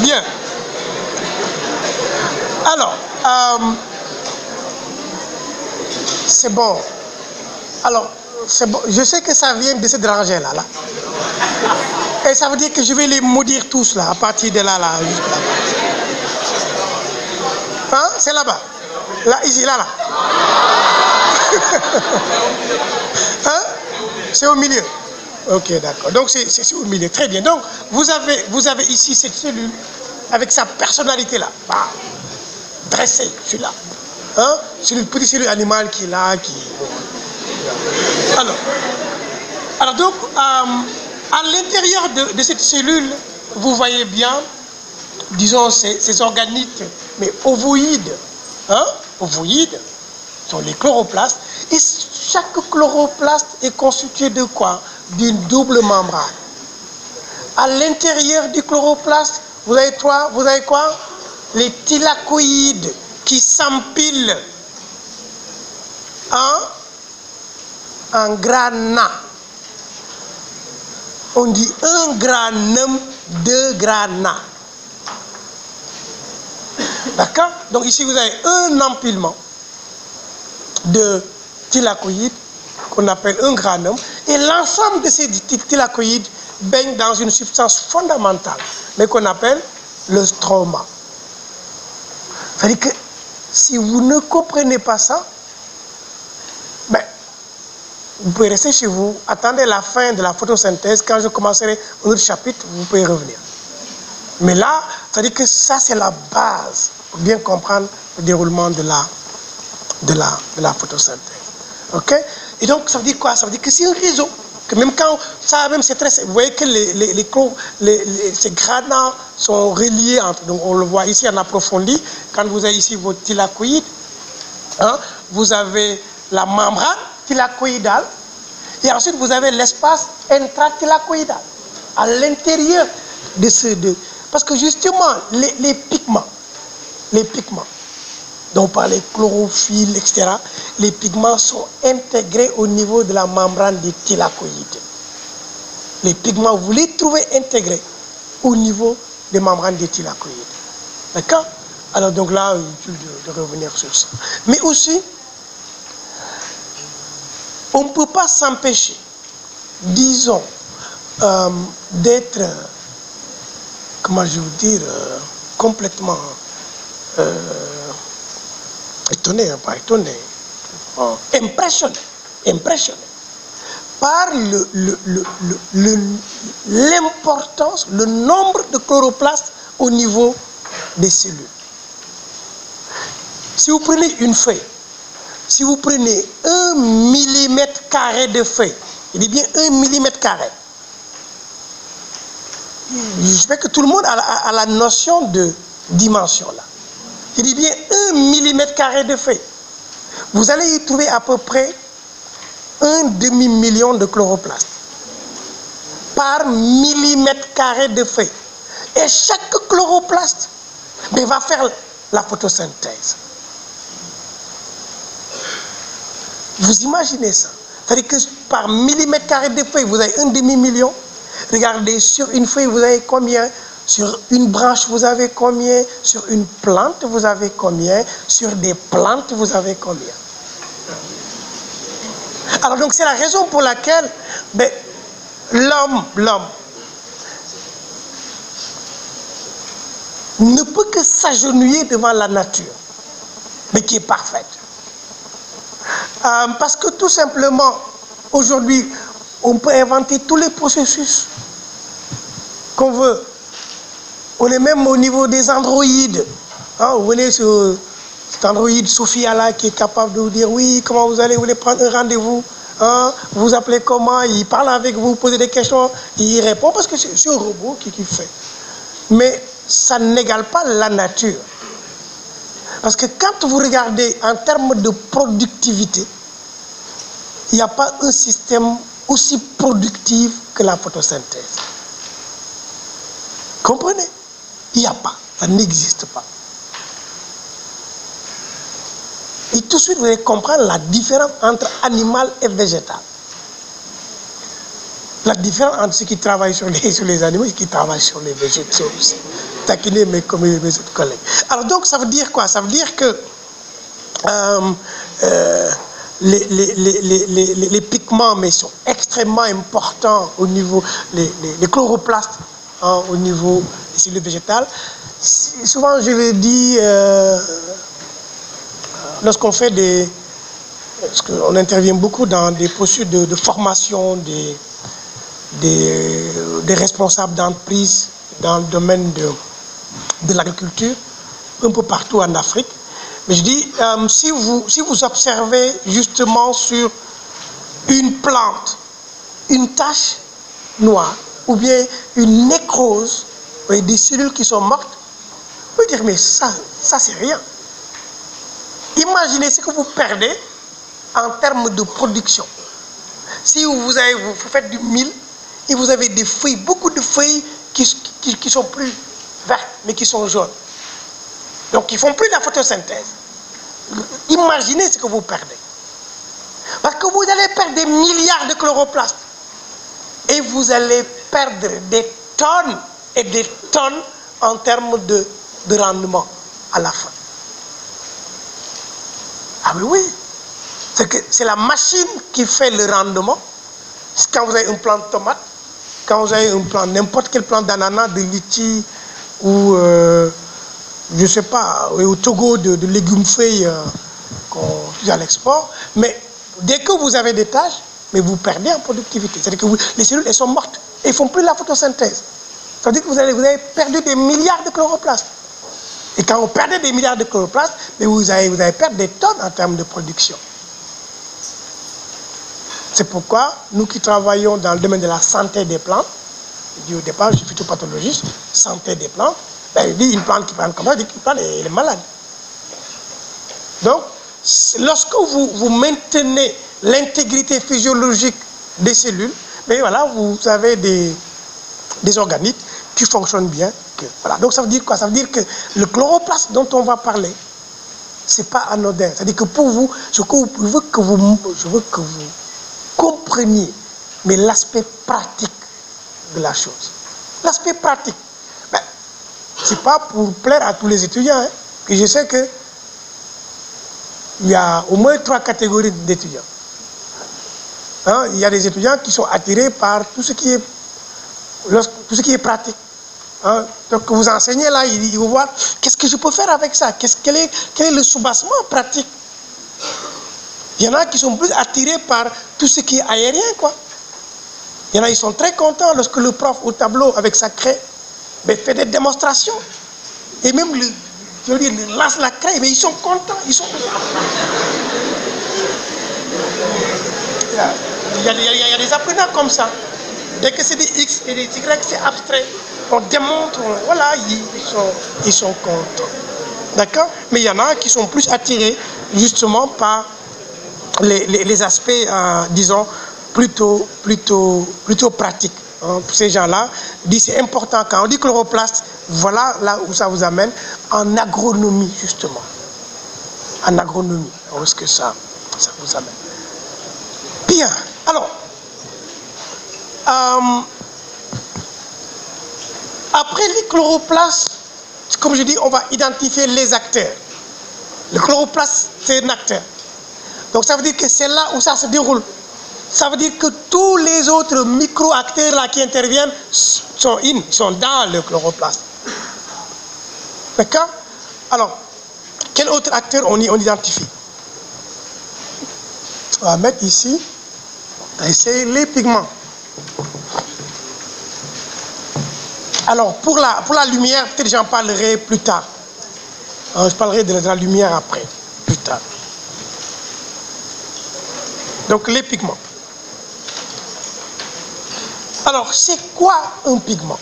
Bien. Alors, euh, c'est bon. Alors, c'est bon. Je sais que ça vient de se déranger là, là. Et ça veut dire que je vais les maudire tous là, à partir de là, là. Hein? C'est là-bas. Là, ici, là, là. hein? C'est au milieu. Ok, d'accord. Donc, c'est au milieu. Très bien. Donc, vous avez, ici cette cellule avec sa personnalité là. Dressé, celui-là. Hein? C'est le petit cellule animal qui est là, qui... Alors, alors donc, euh, à l'intérieur de, cette cellule, vous voyez bien, disons, ces, organites, mais ovoïdes, hein? ovoïdes, sont les chloroplastes, et chaque chloroplaste est constitué de quoi? D'une double membrane. À l'intérieur du chloroplaste, vous avez quoi Vous avez quoi? Les thylakoïdes qui s'empilent en, en granat. On dit un granum, deux granats. D'accord? Donc ici, vous avez un empilement de thylakoïdes qu'on appelle un granum. Et l'ensemble de ces thylakoïdes baignent dans une substance fondamentale, mais qu'on appelle le stroma. C'est-à-dire que si vous ne comprenez pas ça, ben, vous pouvez rester chez vous, attendez la fin de la photosynthèse. Quand je commencerai un autre chapitre, vous pouvez revenir. Mais là, ça veut dire que ça, c'est la base pour bien comprendre le déroulement de la, de la, de la photosynthèse. OK? Et donc, ça veut dire quoi? Ça veut dire que c'est un réseau. Que même quand ça, même c'est très. Vous voyez que les, les, les, ces gradins sont reliés entre. Donc, on le voit ici en approfondi. Quand vous avez ici votre thylakoïde, hein, vous avez la membrane thylakoïdale. Et ensuite, vous avez l'espace intrathylakoïdal à l'intérieur de ce. De, parce que justement, les, les pigments, les pigments, dont par les chlorophylles, etc., les pigments sont intégrés au niveau de la membrane du thylakoïde. Les pigments, vous les trouvez intégrés au niveau des membranes du thylakoïde. D'accord? Alors donc là, il de, de revenir sur ça. Mais aussi, on ne peut pas s'empêcher, disons, euh, d'être, comment je veux dire, euh, complètement... Euh, étonné, hein, pas étonné, oh, impressionné, impressionné par l'importance, le, nombre de chloroplastes au niveau des cellules. Si vous prenez une feuille, si vous prenez un millimètre carré de feuille, il dit bien un millimètre carré. J'espère que tout le monde a la notion de dimension là il dit bien un millimètre carré de feuilles. Vous allez y trouver à peu près un demi-million de chloroplastes par millimètre carré de feuilles. Et chaque chloroplaste mais, va faire la photosynthèse. Vous imaginez ça C'est-à-dire que par millimètre carré de feuilles, vous avez un demi-million. Regardez, sur une feuille, vous avez combien sur une branche, vous avez combien? Sur une plante, vous avez combien? Sur des plantes, vous avez combien? Alors donc c'est la raison pour laquelle ben, l'homme, l'homme, ne peut que s'agenouiller devant la nature, mais qui est parfaite. Euh, parce que tout simplement, aujourd'hui, on peut inventer tous les processus qu'on veut on est même au niveau des androïdes. Hein, vous venez sur cet androïde Sophia là qui est capable de vous dire oui, comment vous allez, vous voulez prendre un rendez-vous hein, Vous appelez comment? Il parle avec vous, vous posez des questions, il répond parce que c'est un robot qui, qui fait. Mais ça n'égale pas la nature. Parce que quand vous regardez en termes de productivité, il n'y a pas un système aussi productif que la photosynthèse. Comprenez? Il n'y a pas, ça n'existe pas. Et tout de suite, vous allez comprendre la différence entre animal et végétal. La différence entre ceux qui travaillent sur les, sur les animaux et ceux qui travaillent sur les végétaux aussi. Taquiner mes, mes autres collègues. Alors donc, ça veut dire quoi? Ça veut dire que euh, euh, les, les, les, les, pigments mais sont extrêmement importants au niveau, les, chloroplastes hein, au niveau cellules végétales. Souvent, je le dis, euh, lorsqu'on fait des... Parce qu'on intervient beaucoup dans des processus de, formation des, des, responsables d'entreprise dans le domaine de, de l'agriculture, un peu partout en Afrique. Mais je dis, euh, si, vous, si vous observez justement sur une plante une tache noire, ou bien une nécrose, des cellules qui sont mortes, vous dire, mais ça, ça c'est rien. Imaginez ce que vous perdez en termes de production. Si vous, avez, faites du mil et vous avez des feuilles, beaucoup de feuilles qui, qui, sont plus vertes, mais qui sont jaunes. Donc, ils font plus la photosynthèse. Imaginez ce que vous perdez. Parce que vous allez perdre des milliards de chloroplastes. Et vous allez perdre des tonnes et des tonnes en termes de, de rendement à la fin. Ah oui, oui. C'est la machine qui fait le rendement. Quand vous avez une plante de tomate, quand vous avez une plante, n'importe quelle plante d'ananas, de litchi ou, euh, je ne sais pas, au Togo, de, légumes feuilles euh, qu'on à l'export. Mais dès que vous avez des tâches, mais vous perdez en productivité. C'est-à-dire que les cellules, elles sont mortes et ne font plus la photosynthèse. Ça veut dire que vous avez, perdu des milliards de chloroplastes. Et quand vous perdez des milliards de chloroplastes, vous, allez, vous perdre des tonnes en termes de production. C'est pourquoi nous qui travaillons dans le domaine de la santé des plantes, je dis au départ, je suis phytopathologiste, santé des plantes, ben, il dit une plante qui prend comme ça, il dit qu'une plante elle est malade. Donc, lorsque vous, maintenez l'intégrité physiologique des cellules, mais voilà, vous avez des, des organiques qui fonctionnent bien. Voilà. Donc ça veut dire quoi? Ça veut dire que le chloroplaste dont on va parler, c'est pas anodin. C'est-à-dire que pour vous, je veux que vous, compreniez, mais l'aspect pratique de la chose. L'aspect pratique. Ben, c'est pas pour plaire à tous les étudiants, hein, que je sais que il y a au moins trois catégories d'étudiants. Hein, il y a des étudiants qui sont attirés par tout ce qui est, tout ce qui est pratique. Hein, donc vous enseignez là, ils, vont voir qu'est-ce que je peux faire avec ça, quel, est, quel est le soubassement pratique? Il y en a qui sont plus attirés par tout ce qui est aérien, quoi. Il y en a, ils sont très contents lorsque le prof au tableau, avec sa craie, ben, fait des démonstrations. Et même, le, je veux dire, lance la craie, mais ils sont contents, ils sont... Il y, a, il y a des apprenants comme ça. Dès que c'est des X et des Y, c'est abstrait. On démontre, voilà, ils sont, ils sont contents. D'accord? Mais il y en a qui sont plus attirés justement par les, aspects, euh, disons, plutôt, plutôt, plutôt pratiques. Hein, ces gens-là, c'est important. Quand on dit chloroplaste, voilà là où ça vous amène, en agronomie, justement. En agronomie, où est-ce que ça, ça vous amène? Bien. Alors, euh, après les chloroplastes, comme je dis, on va identifier les acteurs. Le chloroplaste, c'est un acteur. Donc ça veut dire que c'est là où ça se déroule. Ça veut dire que tous les autres micro-acteurs là qui interviennent sont in, sont dans le chloroplaste. D'accord? Alors, quel autre acteur on, identifie? On va mettre ici, c'est les pigments. Alors, pour la, pour la lumière, peut-être j'en parlerai plus tard. Euh, je parlerai de la lumière après, plus tard. Donc, les pigments. Alors, c'est quoi un pigment?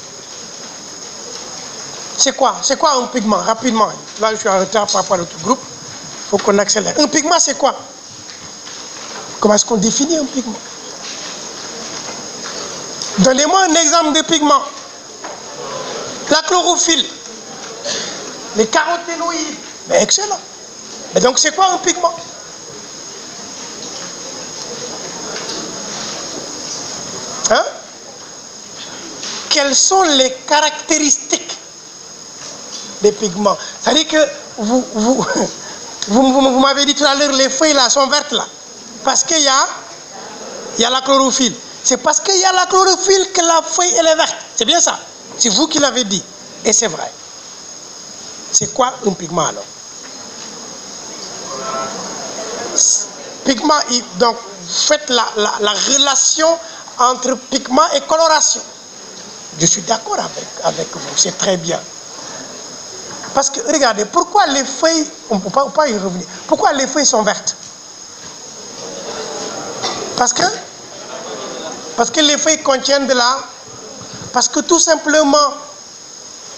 C'est quoi? C'est quoi un pigment? Rapidement. Là, je suis en retard par rapport à l'autre groupe. Il faut qu'on accélère. Un pigment, c'est quoi? Comment est-ce qu'on définit un pigment? Donnez-moi un exemple de pigment. La chlorophylle, les caroténoïdes. Mais excellent. Et donc, c'est quoi un pigment? Hein? Quelles sont les caractéristiques des pigments? C'est-à-dire que vous, vous, vous, m'avez dit tout à l'heure, les feuilles sont vertes là. Parce qu'il y a, la chlorophylle. C'est parce qu'il y a la chlorophylle que la feuille est verte. C'est bien ça. C'est vous qui l'avez dit. Et c'est vrai. C'est quoi un pigment alors? Pigment, donc faites la, la, relation entre pigment et coloration. Je suis d'accord avec, avec vous, c'est très bien. Parce que regardez, pourquoi les feuilles, on ne peut pas y revenir, pourquoi les feuilles sont vertes? Parce que, parce que les feuilles contiennent de la parce que tout simplement,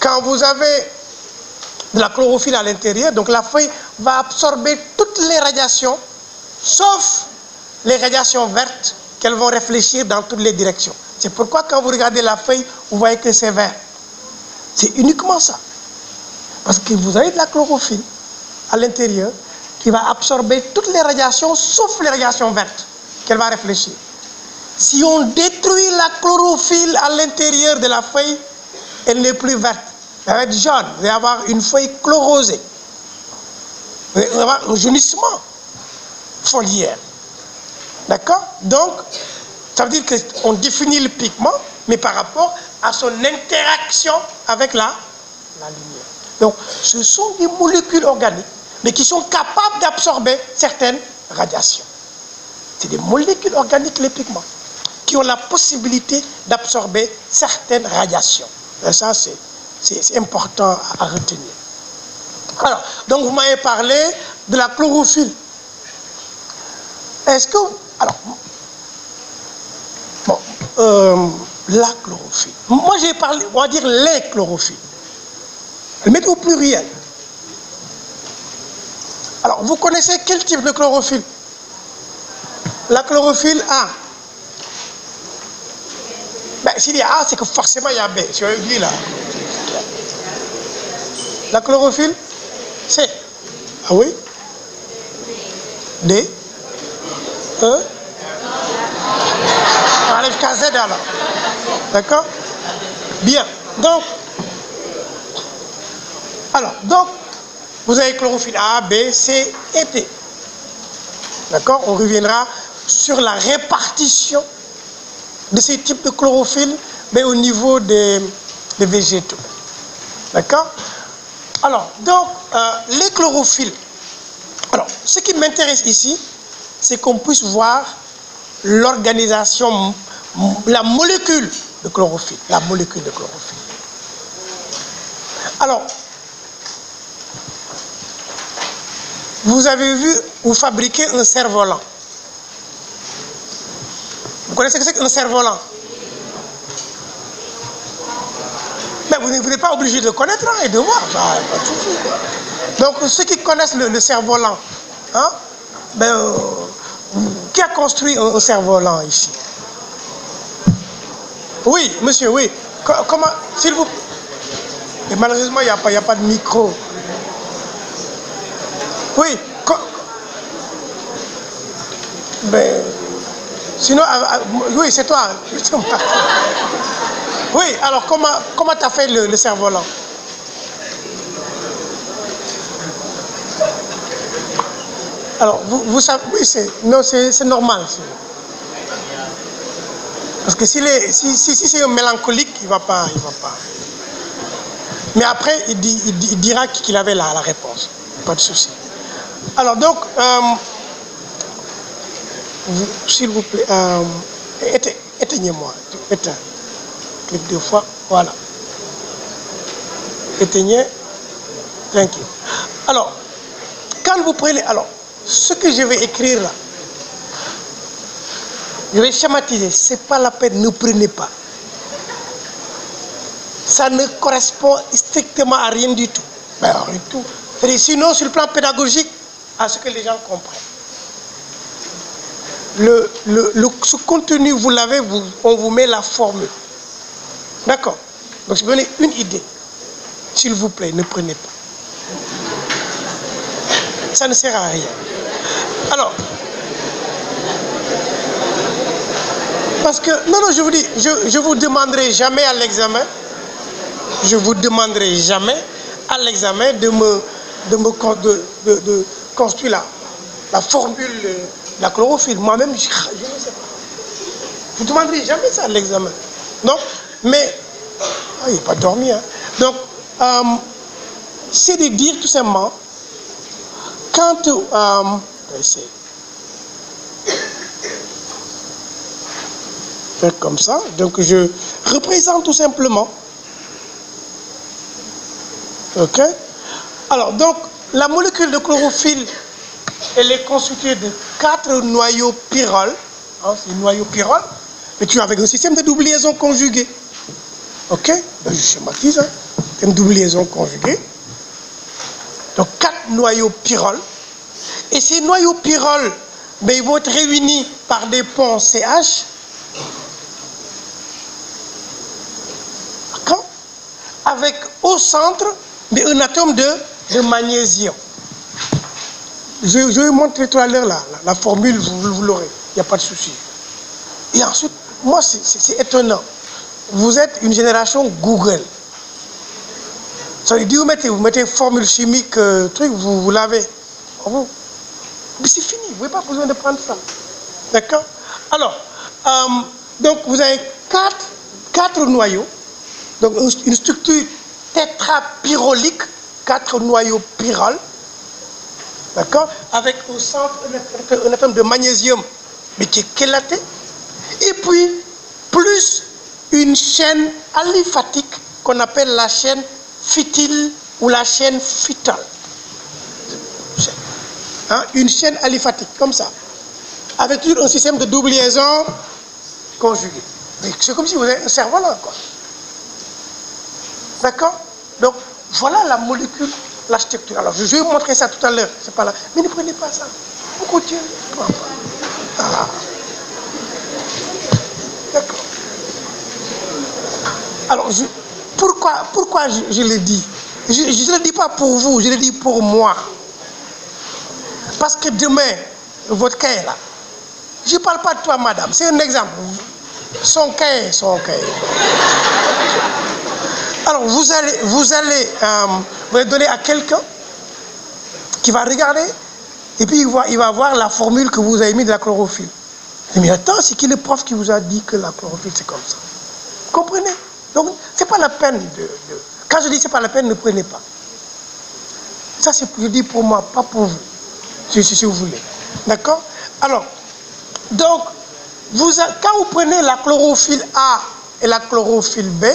quand vous avez de la chlorophylle à l'intérieur, donc la feuille va absorber toutes les radiations, sauf les radiations vertes qu'elles vont réfléchir dans toutes les directions. C'est pourquoi quand vous regardez la feuille, vous voyez que c'est vert. C'est uniquement ça. Parce que vous avez de la chlorophylle à l'intérieur qui va absorber toutes les radiations, sauf les radiations vertes qu'elle va réfléchir. Si on détruit la chlorophylle à l'intérieur de la feuille, elle n'est plus verte. Elle va être jaune. Vous allez avoir une feuille chlorosée. Vous allez avoir un jaunissement foliaire. D'accord? Donc, ça veut dire qu'on définit le pigment, mais par rapport à son interaction avec la, la lumière. Donc, ce sont des molécules organiques, mais qui sont capables d'absorber certaines radiations. C'est des molécules organiques, les pigments, qui ont la possibilité d'absorber certaines radiations. Et ça, c'est important à retenir. Alors, donc vous m'avez parlé de la chlorophylle. Est-ce que... Alors, bon, euh, la chlorophylle. Moi, j'ai parlé, on va dire les chlorophylles. Mettez au pluriel. Alors, vous connaissez quel type de chlorophylle? La chlorophylle A. Ben, s'il y a A, c'est que forcément il y a B. Sur lui là. La chlorophylle C. Ah oui? D. E. On enlève Z alors. D'accord? Bien. Donc, alors, donc, vous avez chlorophylle A, B, C et D. D'accord? On reviendra sur la répartition de ces types de chlorophylle, mais au niveau des, végétaux. D'accord Alors, donc, euh, les chlorophylles. Alors, ce qui m'intéresse ici, c'est qu'on puisse voir l'organisation, la molécule de chlorophylle. La molécule de chlorophylle. Alors, vous avez vu, vous fabriquez un cerf-volant. Vous connaissez ce que c'est qu'un cerf-volant? Mais vous n'êtes pas obligé de connaître hein, et de voir. Donc, ceux qui connaissent le, cerf-volant, hein, ben, euh, qui a construit un, cerf-volant ici? Oui, monsieur, oui. comment, s'il vous plaît. malheureusement, il n'y a, a, pas de micro. Oui. Ben, sinon, ah, ah, oui, c'est toi. Oui, alors comment comment tu as fait le, cerf-volant? Alors, vous, savez, oui, c'est non, c'est normal. Parce que si, si, si, c'est un mélancolique, il ne va, pas, il va pas. Mais après, il, dira qu'il avait la, la réponse. Pas de souci. Alors donc, euh, s'il vous plaît, euh, éteignez-moi. Éteins. Clique deux fois. Voilà. Éteignez. Tranquille. Alors, quand vous prenez. Alors, ce que je vais écrire là, je vais schématiser. Ce n'est pas la peine, ne prenez pas. Ça ne correspond strictement à rien du tout. Ben, rien du tout. Sinon, sur le plan pédagogique, à ce que les gens comprennent. Le, le, ce contenu, vous l'avez, on vous met la formule. D'accord Donc, si vous une idée, s'il vous plaît, ne prenez pas. Ça ne sert à rien. Alors, parce que, non, non, je vous dis, je ne vous demanderai jamais à l'examen, je vous demanderai jamais à l'examen de me, de me construit la, formule de la chlorophylle. Moi-même, je, ne sais pas. Vous ne demanderez jamais ça à l'examen. Non Mais, ah, il n'est pas dormi. Hein. Donc, euh, c'est de dire tout simplement, quand... Euh, faire comme ça. Donc, je représente tout simplement. OK Alors, donc, la molécule de chlorophylle, elle est constituée de quatre noyaux pyrrole. Hein, c'est noyau pyrrole. Mais tu as avec un système de double liaison conjuguée. Ok? Ben, Je schématise. Hein. Une double liaison conjuguée. Donc quatre noyaux pyrrole. Et ces noyaux pyrrole, ben, ils vont être réunis par des ponts CH. Avec au centre mais un atome de magnésium. Je, vais montrer tout à l'heure la, formule, vous, l'aurez, il n'y a pas de souci. Et ensuite, moi, c'est étonnant. Vous êtes une génération Google. Ça veut dire, vous mettez, vous mettez formule chimique, euh, truc, vous, l'avez. Mais c'est fini, vous n'avez pas besoin de prendre ça. D'accord? Alors, euh, donc vous avez quatre, noyaux, donc une structure tétrapyrolique quatre noyaux pyrales, d'accord, avec au centre un atome de magnésium mais qui est chélatée, et puis plus une chaîne aliphatique qu'on appelle la chaîne phytile ou la chaîne phytale. Hein, une chaîne aliphatique, comme ça, avec un système de double liaison conjuguée. C'est comme si vous avez un cerveau-là, quoi. D'accord Donc, voilà la molécule, la structure. Alors, je vais vous montrer ça tout à l'heure. C'est pas là. Mais ne prenez pas ça. Vous continuez. D'accord. Alors, pourquoi, pourquoi je, je le dis? Je ne le dis pas pour vous, je le dis pour moi. Parce que demain, votre cahier là, je ne parle pas de toi, madame, c'est un exemple. Son cahier, son cahier. Alors, vous allez, vous allez, euh, vous allez donner à quelqu'un qui va regarder et puis il va, voir la formule que vous avez mis de la chlorophylle. Mais attends, c'est qui le prof qui vous a dit que la chlorophylle c'est comme ça? Vous comprenez? Donc, ce n'est pas la peine de, Quand je dis c'est pas la peine, ne prenez pas. Ça, c'est je pour moi, pas pour vous. Si, vous voulez. D'accord? Alors, donc, quand vous prenez la chlorophylle A et la chlorophylle B,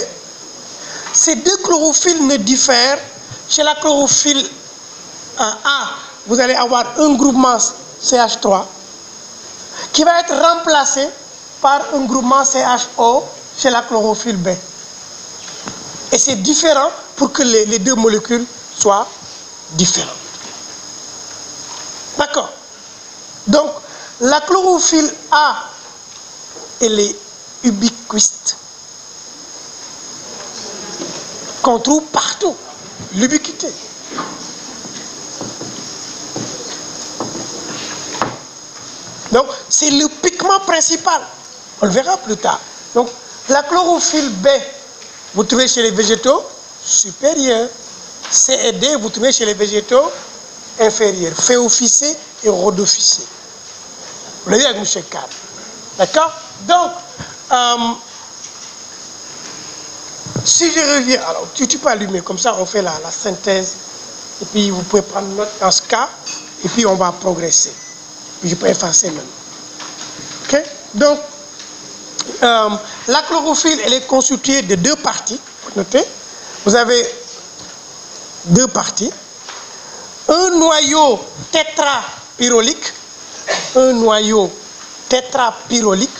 ces deux chlorophylles ne diffèrent. Chez la chlorophylle A, vous allez avoir un groupement CH3 qui va être remplacé par un groupement CHO chez la chlorophylle B. Et c'est différent pour que les deux molécules soient différentes. D'accord Donc, la chlorophylle A, elle est ubiquiste. Qu'on trouve partout. L'ubiquité. Donc, c'est le pigment principal. On le verra plus tard. Donc, la chlorophylle B, vous trouvez chez les végétaux supérieurs. C et D, vous trouvez chez les végétaux inférieurs. Phéophycés et rhodophycés. Vous l'avez avec M. D'accord? Donc, euh, si je reviens, alors tu, tu peux allumer, comme ça on fait la, la synthèse, et puis vous pouvez prendre note dans ce cas, et puis on va progresser. Je peux effacer maintenant. Ok? Donc, euh, la chlorophylle, elle est constituée de deux parties. Notez, vous avez deux parties. Un noyau tétrapyrolique, un noyau tétrapyrolique,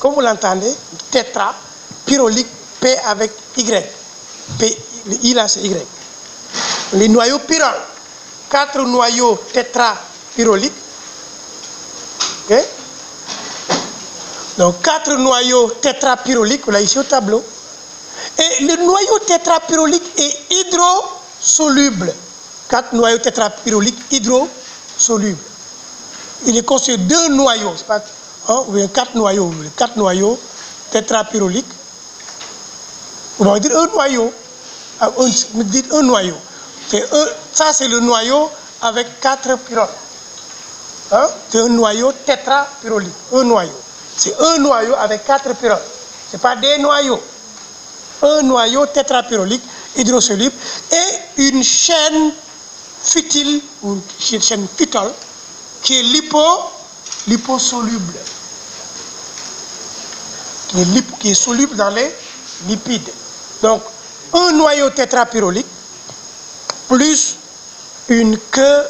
comme vous l'entendez, tétrapyrolique, P avec Y. P, le I là c'est Y. Les noyaux pyrroles, quatre noyaux tétrapyroliques. Donc, quatre noyaux tétrapyroliques, là ici au tableau. Et le noyau tétrapyrolique est hydrosoluble. Quatre noyaux tétrapyroliques hydrosolubles. Il est constitué de deux noyaux, c'est quatre noyaux, quatre noyaux tétrapyroliques. Vous m'avez dit un noyau. Ah, un- vous dites un noyau. Ça, c'est le noyau avec quatre pyroles. Hein? C'est un noyau tétrapyrolique. Un noyau. C'est un noyau avec quatre pyroles. Ce n'est pas des noyaux. Un noyau tétrapyrolique hydrosoluble et une chaîne futile ou une chaîne phytole qui est lipo, liposoluble. Qui est, qui est soluble dans les lipides. Donc, un noyau tétrapyrolique plus une queue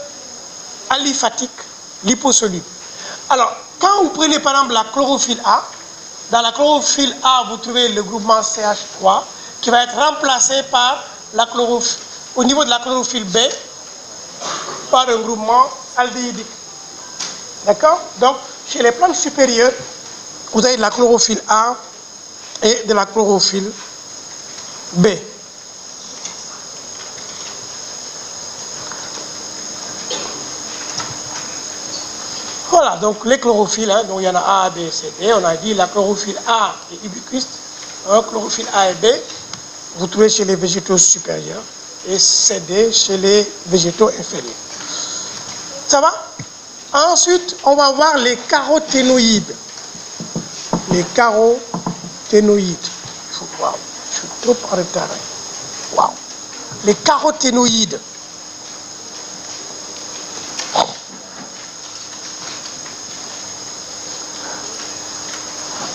aliphatique liposoluble. Alors, quand vous prenez par exemple la chlorophylle A, dans la chlorophylle A, vous trouvez le groupement CH3 qui va être remplacé par la chlorophylle, au niveau de la chlorophylle B, par un groupement aldéhydique. D'accord? Donc, chez les plantes supérieures, vous avez de la chlorophylle A et de la chlorophylle B. Voilà, donc les chlorophylles, hein, donc il y en a A, B, C, D. On a dit la chlorophylle A est ubiquiste, hein, chlorophylle A et B, vous trouvez chez les végétaux supérieurs, et C, D chez les végétaux inférieurs. Ça va? Ensuite, on va voir les caroténoïdes. Les caroténoïdes. Faut- Waouh, Les caroténoïdes.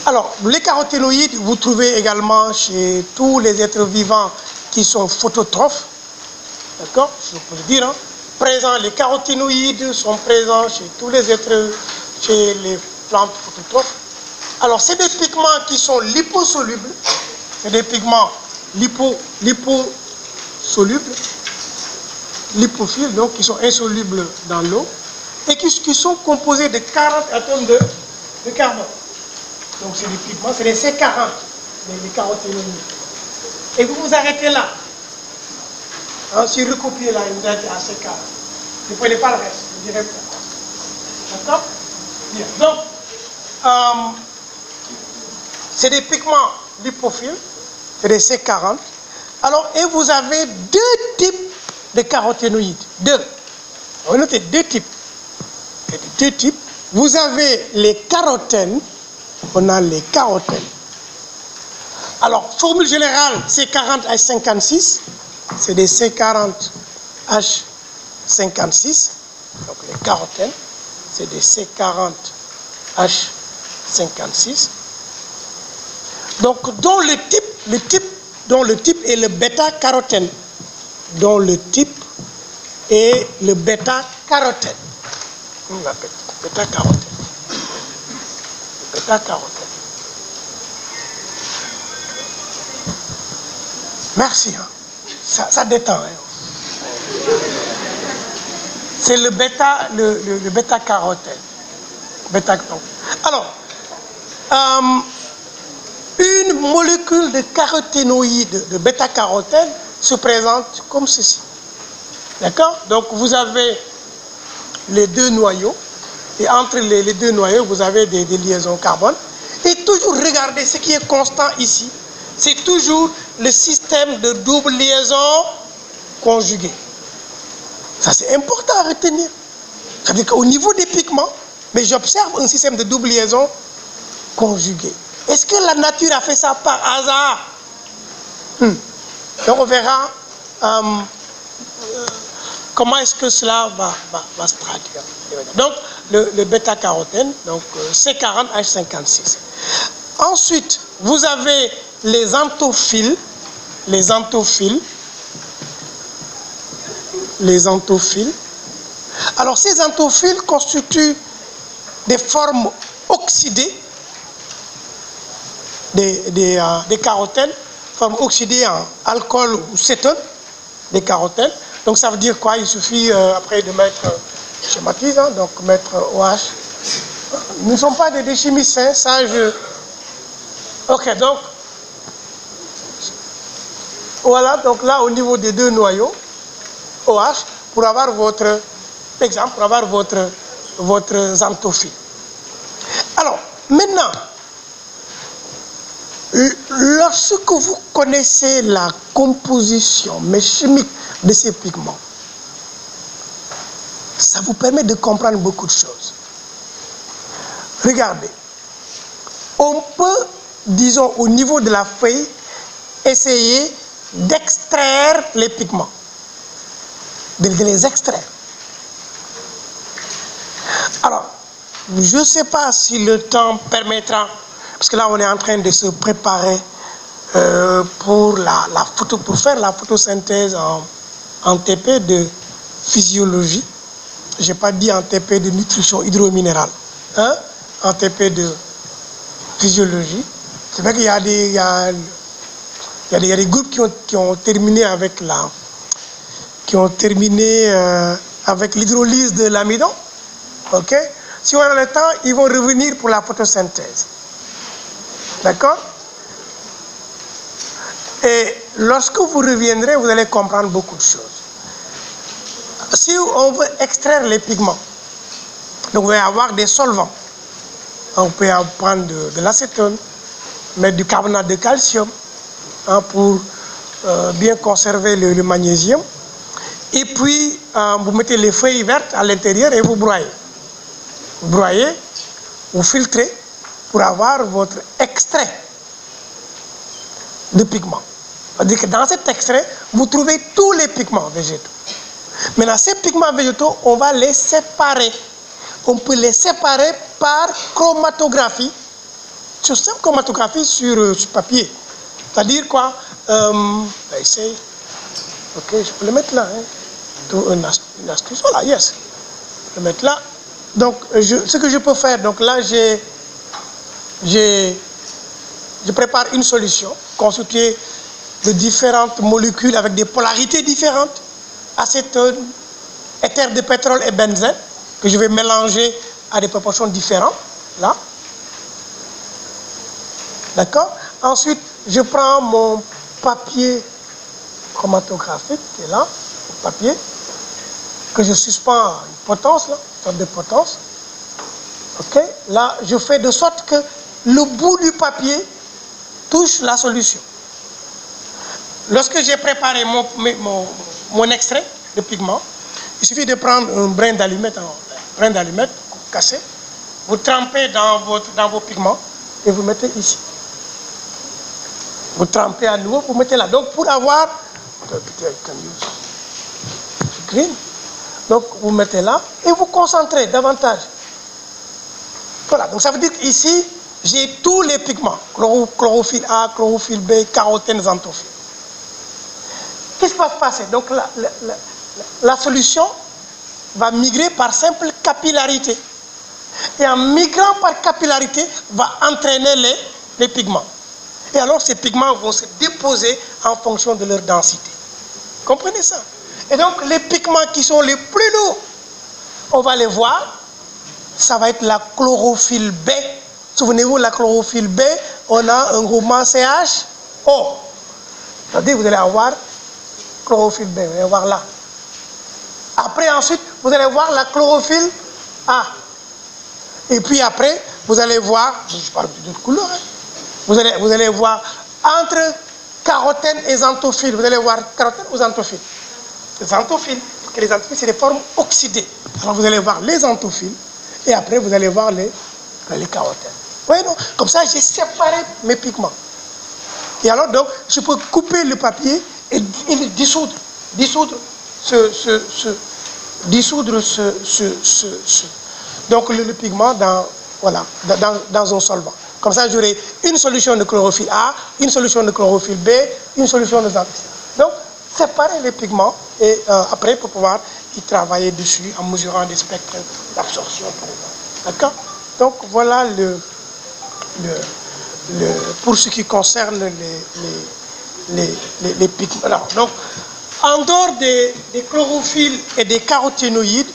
Alors, les caroténoïdes, vous trouvez également chez tous les êtres vivants qui sont phototrophes. D'accord? Je peux le dire. Hein. Présent, les caroténoïdes sont présents chez tous les êtres, chez les plantes phototrophes. Alors, c'est des pigments qui sont liposolubles. C'est des pigments lipo, liposolubles, lipophiles, donc qui sont insolubles dans l'eau, et qui, sont composés de 40 atomes de, carbone. Donc c'est des pigments, c'est les C40, les, caroténoïdes. Et vous vous arrêtez là. Hein, si vous recopiez là, vous êtes à C40. Vous ne prenez pas le reste, vous direz. D'accord? Bien. Donc, euh, c'est des pigments lipophiles, c'est des C40. Alors, et vous avez deux types de caroténoïdes. Deux. Vous notez deux types. Deux types. Vous avez les carotènes on a les carotènes. Alors, formule générale, C40H56, c'est des C40H56, donc les carotènes, c'est des C40H56. Donc, dont le type, le type, dont le type est le bêta-carotène, dont le type est le bêta-carotène. On l'appelle? Bêta-carotène bêta Merci. Hein. Ça, détend. Hein. C'est le bêta, le, le, bêta carotène. Bêta, Alors, euh, une molécule de caroténoïde de bêta-carotène se présente comme ceci. D'accord? Donc, vous avez les deux noyaux et entre les, deux noyaux, vous avez des, liaisons carbone. Et toujours regardez ce qui est constant ici. C'est toujours le système de double liaison conjuguée. Ça, c'est important à retenir. Ça veut dire qu'au niveau des pigments, mais j'observe un système de double liaison conjuguée. Est-ce que la nature a fait ça par hasard? Hmm. Donc on verra euh, comment est-ce que cela va, se traduire. Donc, le, bêta-carotène, donc euh, C40H56. Ensuite, vous avez les anthophiles, les anthophiles, les anthophiles. Alors, ces anthophiles constituent des formes oxydées des, des, euh, carotènes, formes oxydées en alcool ou cétone des carotènes. Donc, ça veut dire quoi? Il suffit euh, après de mettre schématise, hein, donc mettre OH. Nous ne sommes pas des, chimistes, hein, ça je... Ok, donc, voilà, donc là au niveau des deux noyaux, OH, pour avoir votre exemple, pour avoir votre, votre xanthophile. Alors, maintenant, lorsque vous connaissez la composition chimique de ces pigments, ça vous permet de comprendre beaucoup de choses. Regardez, on peut, disons, au niveau de la feuille, essayer d'extraire les pigments, de, les extraire. Alors, je ne sais pas si le temps permettra, parce que là on est en train de se préparer euh, pour, la, photo, pour faire la photosynthèse en, TP de physiologie je n'ai pas dit en TP de nutrition hydrominérale, hein, en TP de physiologie. C'est vrai qu'il y a des, il y a, des, groupes qui ont, qui ont, terminé avec la, qui ont terminé euh, avec l'hydrolyse de l'amidon. Ok? Si on a le temps, ils vont revenir pour la photosynthèse. D'accord? Et lorsque vous reviendrez, vous allez comprendre beaucoup de choses si on veut extraire les pigments, donc vous allez avoir des solvants. On peut prendre de, l'acétone, mettre du carbonate de calcium hein, pour euh, bien conserver le, magnésium. Et puis, euh, vous mettez les feuilles vertes à l'intérieur et vous broyez. Vous broyez, vous filtrez pour avoir votre extrait de pigments. C'est-à-dire que dans cet extrait, vous trouvez tous les pigments végétaux. Maintenant, ces pigments végétaux, on va les séparer. On peut les séparer par chromatographie système chromatographie sur, euh, sur papier. C'est-à-dire quoi euh, essaye. Ok, je peux le mettre là. Hein. Une, astuce. Voilà, yes. Je peux le mettre là. Donc, ce que je peux faire, donc là, j'ai, je prépare une solution constituée de différentes molécules avec des polarités différentes, acétone, éther de pétrole et benzène, que je vais mélanger à des proportions différentes, là. D'accord? Ensuite, je prends mon papier chromatographique, qui est là, le papier, que je suspends à une potence, là, une sorte de potence. Ok? Là, je fais de sorte que le bout du papier touche la solution. Lorsque j'ai préparé mon, mon, mon, extrait de pigment, il suffit de prendre un brin d'allumette, un brin d'allumette cassé, vous trempez dans, vos pigments et vous mettez ici. Vous trempez à nouveau, vous mettez là. Donc pour avoir green, donc vous mettez là et vous concentrez davantage. Voilà, donc ça veut dire qu'ici, j'ai tous les pigments, chlorophylle A, chlorophylle B, carotène, xanthophylle. Qu'est-ce qui va se passer Donc la, solution va migrer par simple capillarité. Et en migrant par capillarité, va entraîner les, pigments. Et alors ces pigments vont se déposer en fonction de leur densité. Comprenez ça? Et donc les pigments qui sont les plus lourds, on va les voir, ça va être la chlorophylle B. Souvenez-vous, la chlorophylle B, on a un groupement CHO. C'est-à-dire vous allez avoir chlorophylle B, vous allez voir là. Après, ensuite, vous allez voir la chlorophylle A. Et puis après, vous allez voir, je parle d'autres couleurs, hein. vous, allez, vous allez voir entre carotène et xanthophylle, vous allez voir carotène ou xanthophylle? Xanthophylle, parce que les xanthophyles, c'est des formes oxydées. Alors vous allez voir les xanthophyles, et après vous allez voir les, les carotènes. Oui, non Comme ça, j'ai séparé mes pigments. Et alors, donc, je peux couper le papier et, dissoudre. Dissoudre ce, dissoudre ce, ce, donc le, pigment dans, voilà, dans, dans un solvant. Comme ça, j'aurai une solution de chlorophylle A, une solution de chlorophylle B, une solution de xanthophylle. Donc, séparer les pigments et euh, après, pour pouvoir y travailler dessus en mesurant des spectres d'absorption. D'accord? Donc, voilà le, le, le, pour ce qui concerne les, les, pigments. Alors, donc, en dehors des, des, chlorophylles et des caroténoïdes,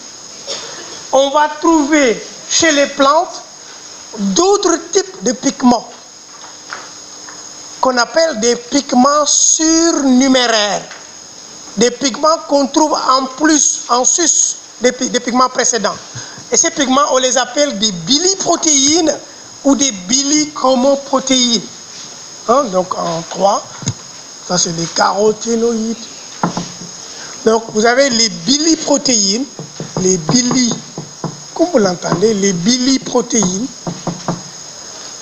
on va trouver chez les plantes d'autres types de pigments qu'on appelle des pigments surnuméraires. Des pigments qu'on trouve en plus, en sus des, des, pigments précédents. Et ces pigments, on les appelle des biliprotéines ou des bilichromoprotéines. Hein, donc en trois, ça c'est les caroténoïdes. Donc vous avez les biliprotéines, les bili, comme vous l'entendez, les biliprotéines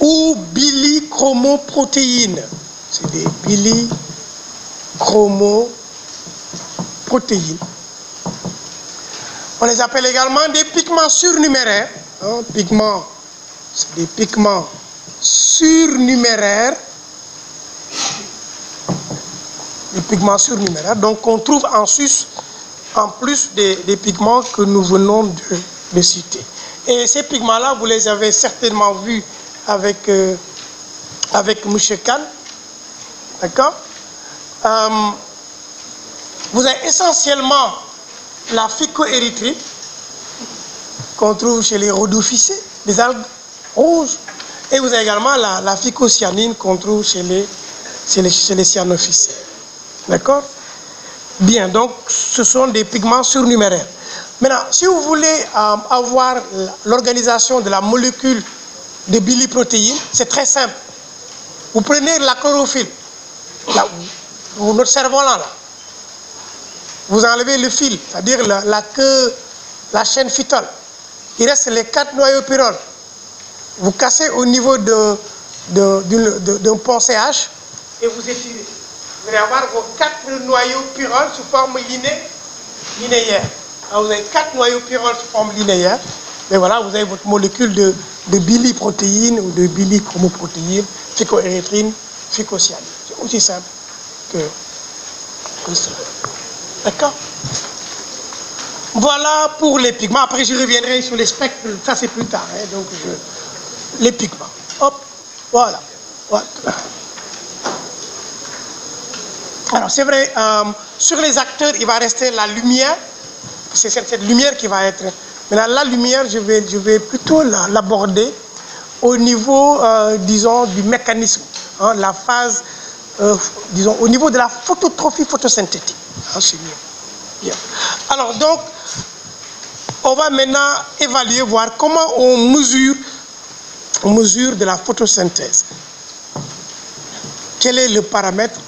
ou bilichromoprotéines. C'est des bilichromoprotéines. On les appelle également des pigments surnuméraires. Hein, pigments, c'est des pigments surnuméraires. Des pigments surnuméraires. Donc on trouve en sus, en plus des, pigments que nous venons de, citer. Et ces pigments-là, vous les avez certainement vus avec, euh, avec. Kahn. D'accord euh, Vous avez essentiellement la phycoérythrite qu'on trouve chez les rhodophycées, les algues rouges. Et vous avez également la, la phycocyanine qu'on trouve chez les, chez les, les. D'accord? Bien, donc ce sont des pigments surnuméraires. Maintenant, si vous voulez euh, avoir l'organisation de la molécule de biliprotéines, c'est très simple. Vous prenez la chlorophylle, notre cerveau-là, là. vous enlevez le fil, c'est-à-dire la, queue, la chaîne phytole. Il reste les quatre noyaux pyrroles. Vous cassez au niveau d'un de, pont CH et vous étirez. Vous allez avoir vos quatre noyaux pyrroles sous forme liné, linéaire. Vous avez quatre noyaux pyrroles sous forme linéaire. Et voilà, vous avez votre molécule de biliprotéines ou de bilichromoprotéines, phycoérythrine, phycocyanine. C'est aussi simple que, que cela. D'accord? Voilà pour les pigments. Après, je reviendrai sur les spectres. Ça, c'est plus tard. hein. Donc, les pigments. Hop, voilà. Voilà. Alors, c'est vrai, euh, sur les acteurs, il va rester la lumière. C'est cette, lumière qui va être. Maintenant, la lumière, je vais, je vais plutôt la- l'aborder au niveau, euh, disons, du mécanisme, hein, la phase, euh, disons, au niveau de la phototrophie photosynthétique. Hein, c'est mieux. Bien. Alors, donc, on va maintenant évaluer, voir comment on mesure, on mesure de la photosynthèse. Quel est le paramètre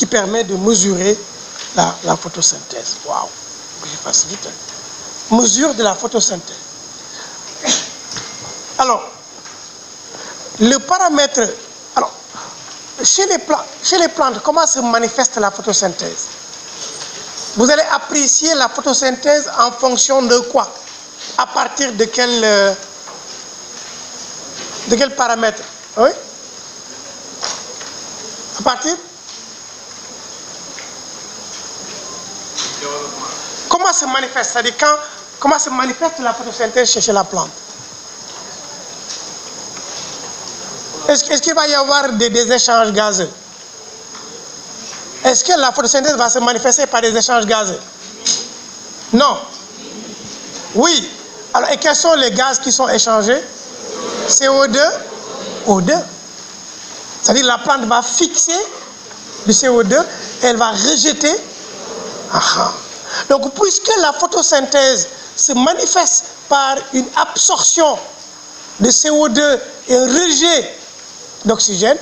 qui permet de mesurer la, photosynthèse. Waouh, je fasse vite. hein. Mesure de la photosynthèse. Alors, le paramètre. Alors, chez les, plantes, chez les plantes, comment se manifeste la photosynthèse? Vous allez apprécier la photosynthèse en fonction de quoi? À partir de quel, euh, de quel paramètre? Oui? À partir Comment se manifeste C'est-à-dire quand, comment se manifeste la photosynthèse chez, la plante Est-ce qu'il va y avoir des, échanges gazeux Est-ce que la photosynthèse va se manifester par des échanges gazeux Non. Oui. Alors, et quels sont les gaz qui sont échangés CO2 O2. C'est-à-dire la plante va fixer du CO2 et elle va rejeter Donc, puisque la photosynthèse se manifeste par une absorption de CO2 et un rejet d'oxygène,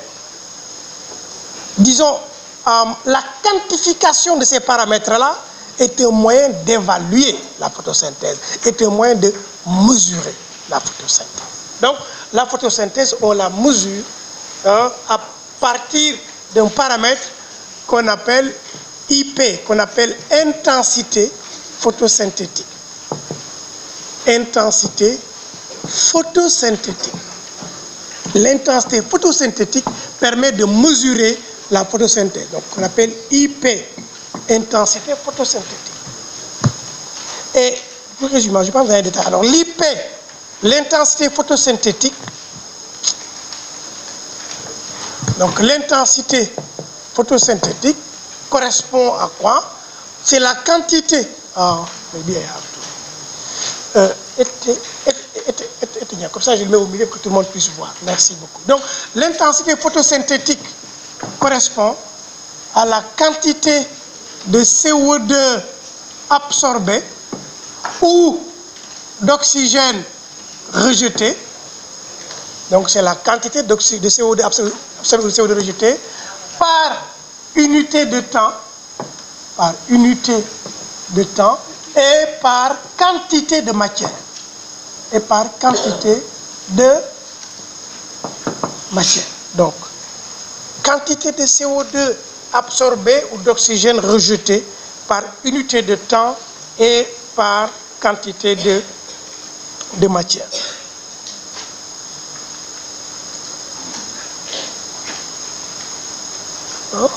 disons, euh, la quantification de ces paramètres-là est un moyen d'évaluer la photosynthèse, est un moyen de mesurer la photosynthèse. Donc, la photosynthèse, on la mesure hein, à partir d'un paramètre qu'on appelle IP, qu'on appelle intensité photosynthétique. Intensité photosynthétique. L'intensité photosynthétique permet de mesurer la photosynthèse. Donc, on appelle IP, intensité photosynthétique. Et, pour résumer, je vais pas vous donner des détails. Alors, l'IP, l'intensité photosynthétique, donc l'intensité photosynthétique correspond à quoi? C'est la quantité. Ah, maybe I have to. Comme ça, je le mets au milieu pour que tout le monde puisse voir. Merci beaucoup. Donc, l'intensité photosynthétique correspond à la quantité de CO2 absorbé ou d'oxygène rejeté. Donc, c'est la quantité de CO2 absorbé ou de CO2 rejeté par unité de temps, par unité de temps et par quantité de matière. Et par quantité de matière. Donc, quantité de CO2 absorbé ou d'oxygène rejeté par unité de temps et par quantité de, matière. Hein?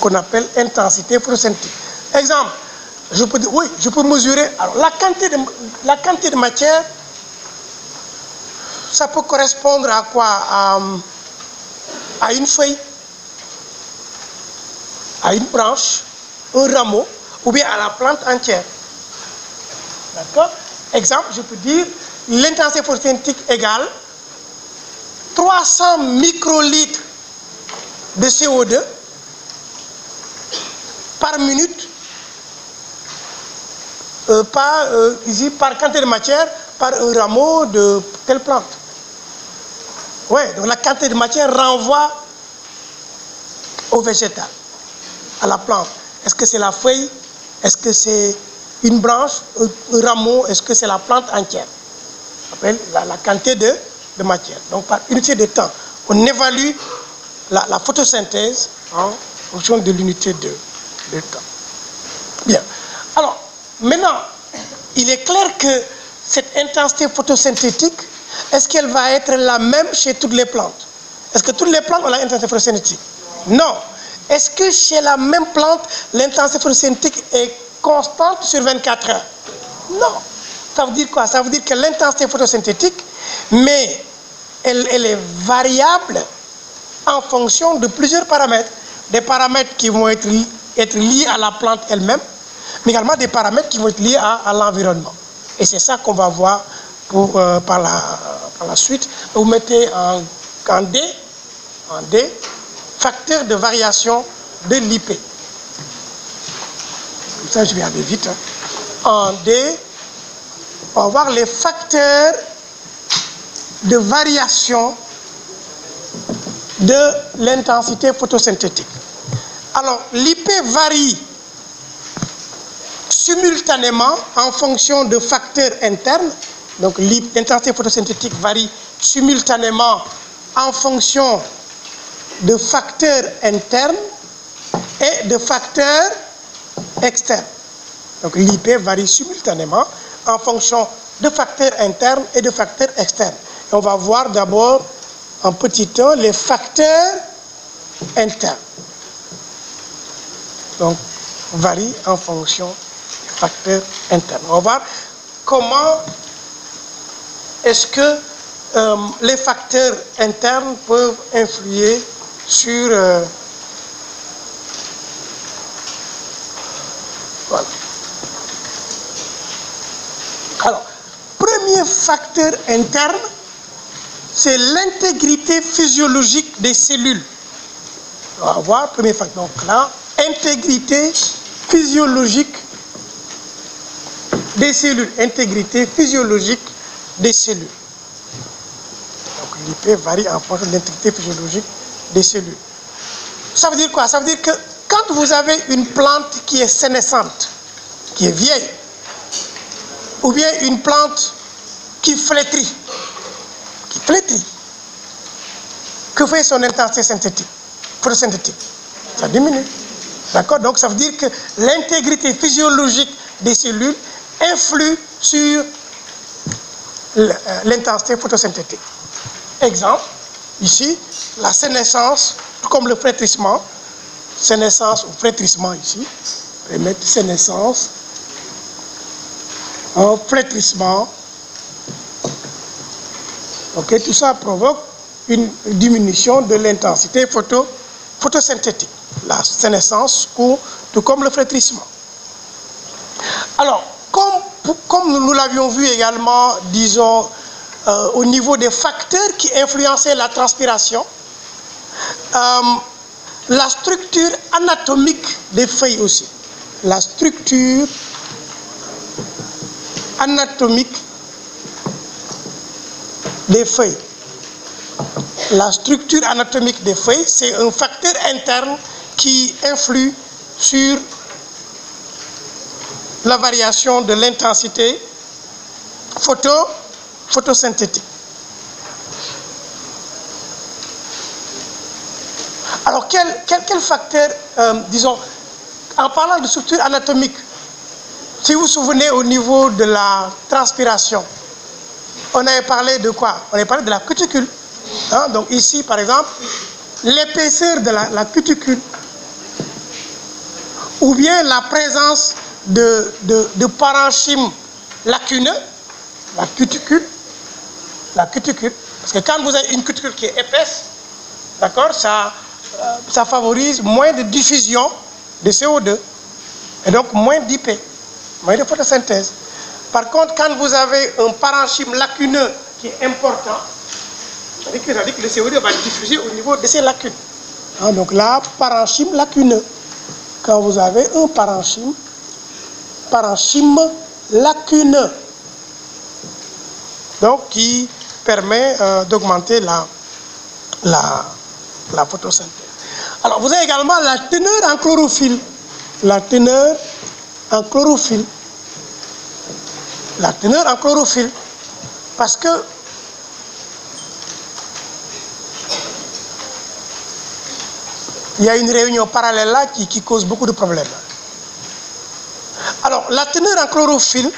Qu'on appelle intensité photosynthétique. Exemple, je peux oui, je peux mesurer. Alors, la quantité de, la quantité de matière, ça peut correspondre à quoi? À, une feuille, à une branche, un rameau, ou bien à la plante entière. D'accord? Exemple, je peux dire l'intensité photosynthétique égale 300 microlitres de CO2 par minute euh, par, euh, ici, par quantité de matière par un rameau de telle plante. Oui, donc la quantité de matière renvoie au végétal, à la plante. Est-ce que c'est la feuille? Est-ce que c'est une branche, un, rameau? Est-ce que c'est la plante entière? La, la quantité de matière. Donc par unité de temps, on évalue la, la photosynthèse en fonction de l'unité de, temps. Bien. Alors, maintenant, il est clair que cette intensité photosynthétique, est-ce qu'elle va être la même chez toutes les plantes? Est-ce que toutes les plantes ont la intensité photosynthétique? Non. Est-ce que chez la même plante, l'intensité photosynthétique est constante sur 24 heures? Non. Ça veut dire quoi? Ça veut dire que l'intensité photosynthétique, mais elle, elle est variable en fonction de plusieurs paramètres. Des paramètres qui vont être, être liés à la plante elle-même, mais également des paramètres qui vont être liés à, l'environnement. Et c'est ça qu'on va voir euh, par, la, suite. Vous mettez en, D, en D, de variation de l'IP. Comme ça, je vais aller vite. hein. En D, on va voir les facteurs de variation de l'intensité photosynthétique. Alors, l'IP varie simultanément en fonction de facteurs internes. Donc, l'I- l'intensité photosynthétique varie simultanément en fonction de facteurs internes et de facteurs externes. Donc, l'IP varie simultanément en fonction de facteurs internes et de facteurs externes. Et on va voir d'abord en petit 1 les facteurs internes. Donc, varie en fonction des facteurs internes. On va voir comment est-ce que euh, les facteurs internes peuvent influer sur... euh, voilà. Alors, premier facteur interne, c'est l'intégrité physiologique des cellules. On va voir, premier facteur. Donc là, intégrité physiologique des cellules. Intégrité physiologique des cellules. Donc l'IP varie en fonction de l'intégrité physiologique des cellules. Ça veut dire quoi? Ça veut dire que quand vous avez une plante qui est sénescente, qui est vieille, ou bien une plante qui flétrit, qui flétrit, que fait son intensité synthétique, photosynthétique Ça diminue. D'accord Donc ça veut dire que l'intégrité physiologique des cellules influe sur euh, l'intensité photosynthétique. Exemple, ici, la sénescence, tout comme le flétrissement, sénescence ou flétrissement ici, je vais mettre sénescence, un flétrissement. Ok, tout ça provoque une diminution de l'intensité photo, photosynthétique. La sénescence, ou tout comme le flétrissement. Alors, comme, comme nous l'avions vu également, disons, euh, au niveau des facteurs qui influençaient la transpiration, euh, la structure anatomique des feuilles aussi. La structure anatomique des feuilles. La structure anatomique des feuilles, c'est un facteur interne qui influe sur la variation de l'intensité photo, photosynthétique. Alors, quel, facteur, euh, disons, en parlant de structure anatomique, si vous vous souvenez au niveau de la transpiration, on avait parlé de quoi? On avait parlé de la cuticule. Hein, Donc ici, par exemple, l'épaisseur de la cuticule, ou bien la présence de, de, de parenchyme lacuneux, la cuticule, la cuticule, parce que quand vous avez une cuticule qui est épaisse, d'accord, ça, euh, ça favorise moins de diffusion de CO2 et donc moins d'IP, moins de photosynthèse. Par contre, quand vous avez un parenchyme lacuneux qui est important, c'est-à-dire que, c'est-à-dire que le CO2 va diffuser au niveau de ces lacunes. Hein, donc là, parenchyme lacuneux. Quand vous avez un parenchyme, parenchyme lacuneux, donc qui permet euh, d'augmenter la, la, la photosynthèse. Alors, vous avez également la teneur en chlorophylle. La teneur en chlorophylle. La teneur en chlorophylle. Parce que Il y a une réunion parallèle là qui, cause beaucoup de problèmes. Alors, la teneur en chlorophylle,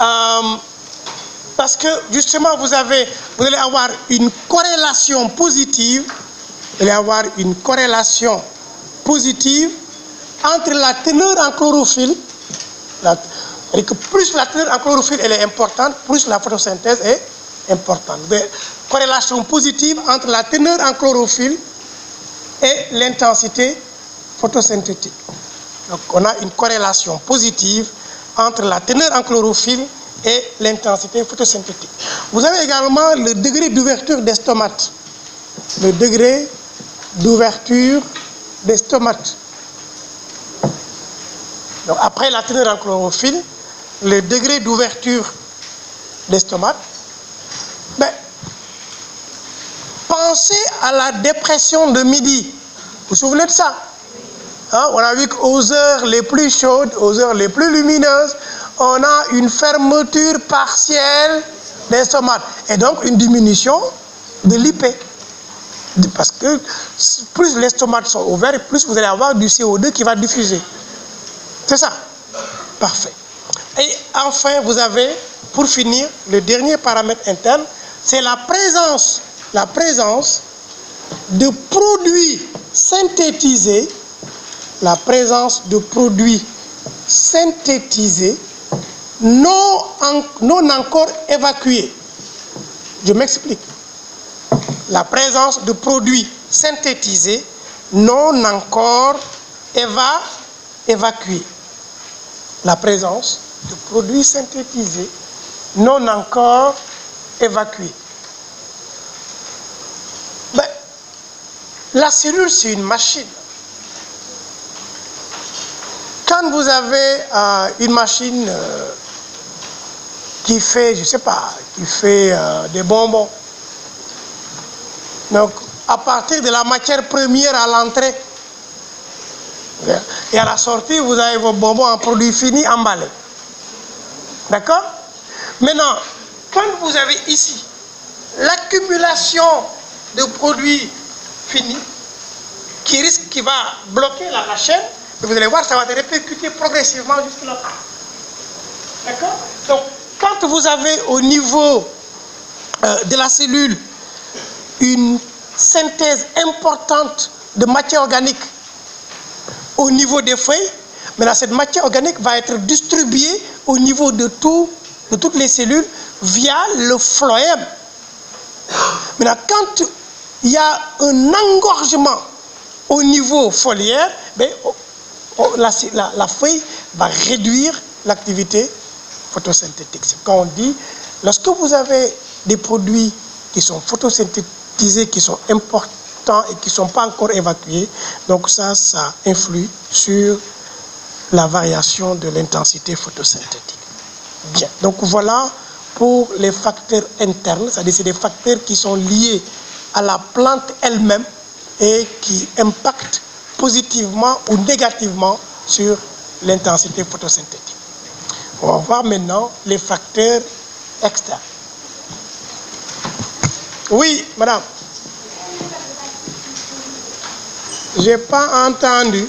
euh, parce que justement, vous, avez, vous allez avoir une corrélation positive, vous allez avoir une corrélation positive entre la teneur en chlorophylle, plus la teneur en chlorophylle elle est importante, plus la photosynthèse est importante. Corrélation positive entre la teneur en chlorophylle et l'intensité photosynthétique. Donc on a une corrélation positive entre la teneur en chlorophylle et l'intensité photosynthétique. Vous avez également le degré d'ouverture des stomates. Le degré d'ouverture des stomates. Donc après la teneur en chlorophylle, le degré d'ouverture des stomates. Ben, pensez à la dépression de midi. Vous vous souvenez de ça? Hein? On a vu qu'aux heures les plus chaudes, aux heures les plus lumineuses, on a une fermeture partielle des stomates et donc une diminution de l'IP. Parce que plus les stomates sont ouverts, plus vous allez avoir du CO2 qui va diffuser. C'est ça Parfait. Et enfin, vous avez, pour finir, le dernier paramètre interne, c'est la présence, la présence de produits synthétisés, la présence de produits synthétisés non, encore évacués. Je m'explique. La présence de produits synthétisés non encore éva, évacués. La présence de produits synthétisés non encore évacués. La cellule, c'est une machine. Quand vous avez euh, une machine euh, qui fait, je ne sais pas, qui fait euh, des bonbons, donc à partir de la matière première à l'entrée, et à la sortie, vous avez vos bonbons en produits finis emballés. D'accord? Maintenant, quand vous avez ici l'accumulation de produits finis qui risque, qui va bloquer la, la chaîne, vous allez voir, ça va se répercuter progressivement jusque là. D'accord? Donc, quand vous avez au niveau euh, de la cellule une synthèse importante de matière organique au niveau des feuilles, maintenant cette matière organique va être distribuée au niveau de, tout, de toutes les cellules via le phloème. Maintenant, quand il y a un engorgement au niveau foliaire, la, la, la, feuille va réduire l'activité photosynthétique. C'est quand on dit, lorsque vous avez des produits qui sont photosynthétisés, qui sont importants et qui ne sont pas encore évacués, donc ça, ça influe sur la variation de l'intensité photosynthétique. Bien, donc voilà pour les facteurs internes, c'est-à-dire c'est des facteurs qui sont liés à la plante elle-même et qui impactent positivement ou négativement sur l'intensité photosynthétique. On va voir maintenant les facteurs externes. Oui, madame. Je n'ai pas entendu.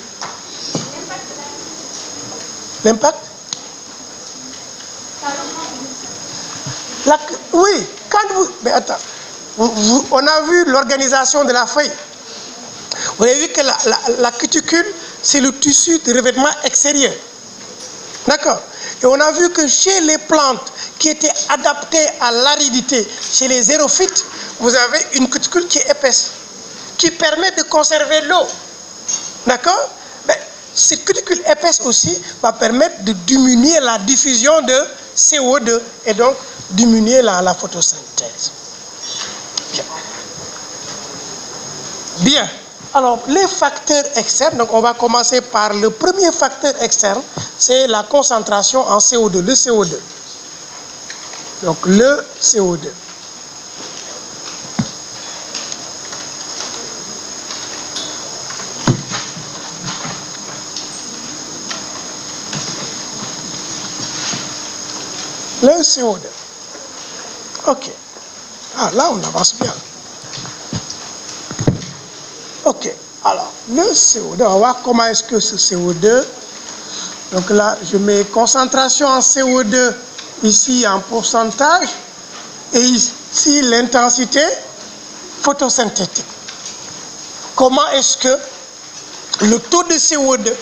L'impact? Oui, quand vous... Mais attends. On a vu l'organisation de la feuille. Vous avez vu que la, cuticule, c'est le tissu de revêtement extérieur. D'accord Et on a vu que chez les plantes qui étaient adaptées à l'aridité, chez les zérophytes, vous avez une cuticule qui est épaisse, qui permet de conserver l'eau. D'accord Mais cette cuticule épaisse aussi va permettre de diminuer la diffusion de CO2 et donc diminuer la photosynthèse. Bien. Alors, les facteurs externes, donc on va commencer par le premier facteur externe, c'est la concentration en CO2, le CO2. Donc, le CO2. Le CO2. Ok. Ah, là, on avance bien. Ok. Alors le CO2, on va voir comment est-ce que ce CO2, donc là je mets concentration en CO2 ici en pourcentage et ici l'intensité photosynthétique. Comment est-ce que le taux de CO2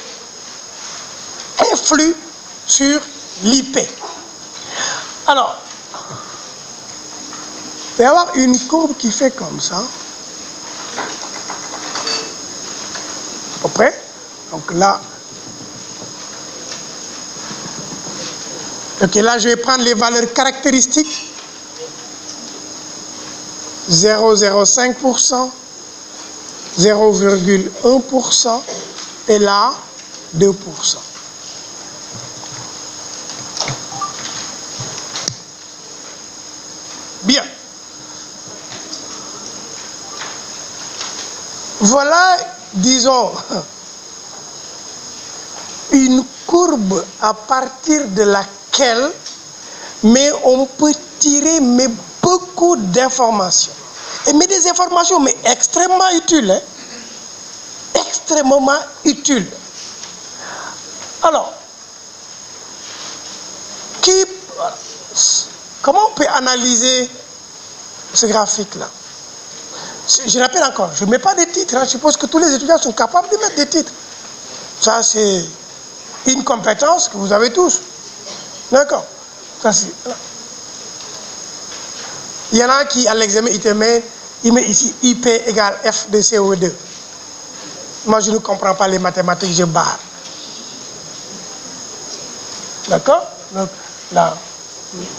influe sur l'IP Alors, peut y avoir une courbe qui fait comme ça. À peu près. Donc là, ok, là je vais prendre les valeurs caractéristiques. 0,05%, 0,1% et là 2%. Bien. Voilà, disons, une courbe à partir de laquelle, mais on peut tirer mais beaucoup d'informations. Et mais des informations mais extrêmement utiles. hein. Extrêmement utiles. Alors, qui, comment on peut analyser ce graphique-là? Je répète encore, je ne mets pas de hein. Je suppose que tous les étudiants sont capables de mettre des titres. Ça, c'est une compétence que vous avez tous. D'accord Il y en a qui, à l'examen, il te met, il met ici IP égale F de CO2. Moi, je ne comprends pas les mathématiques, je barre. D'accord Donc, la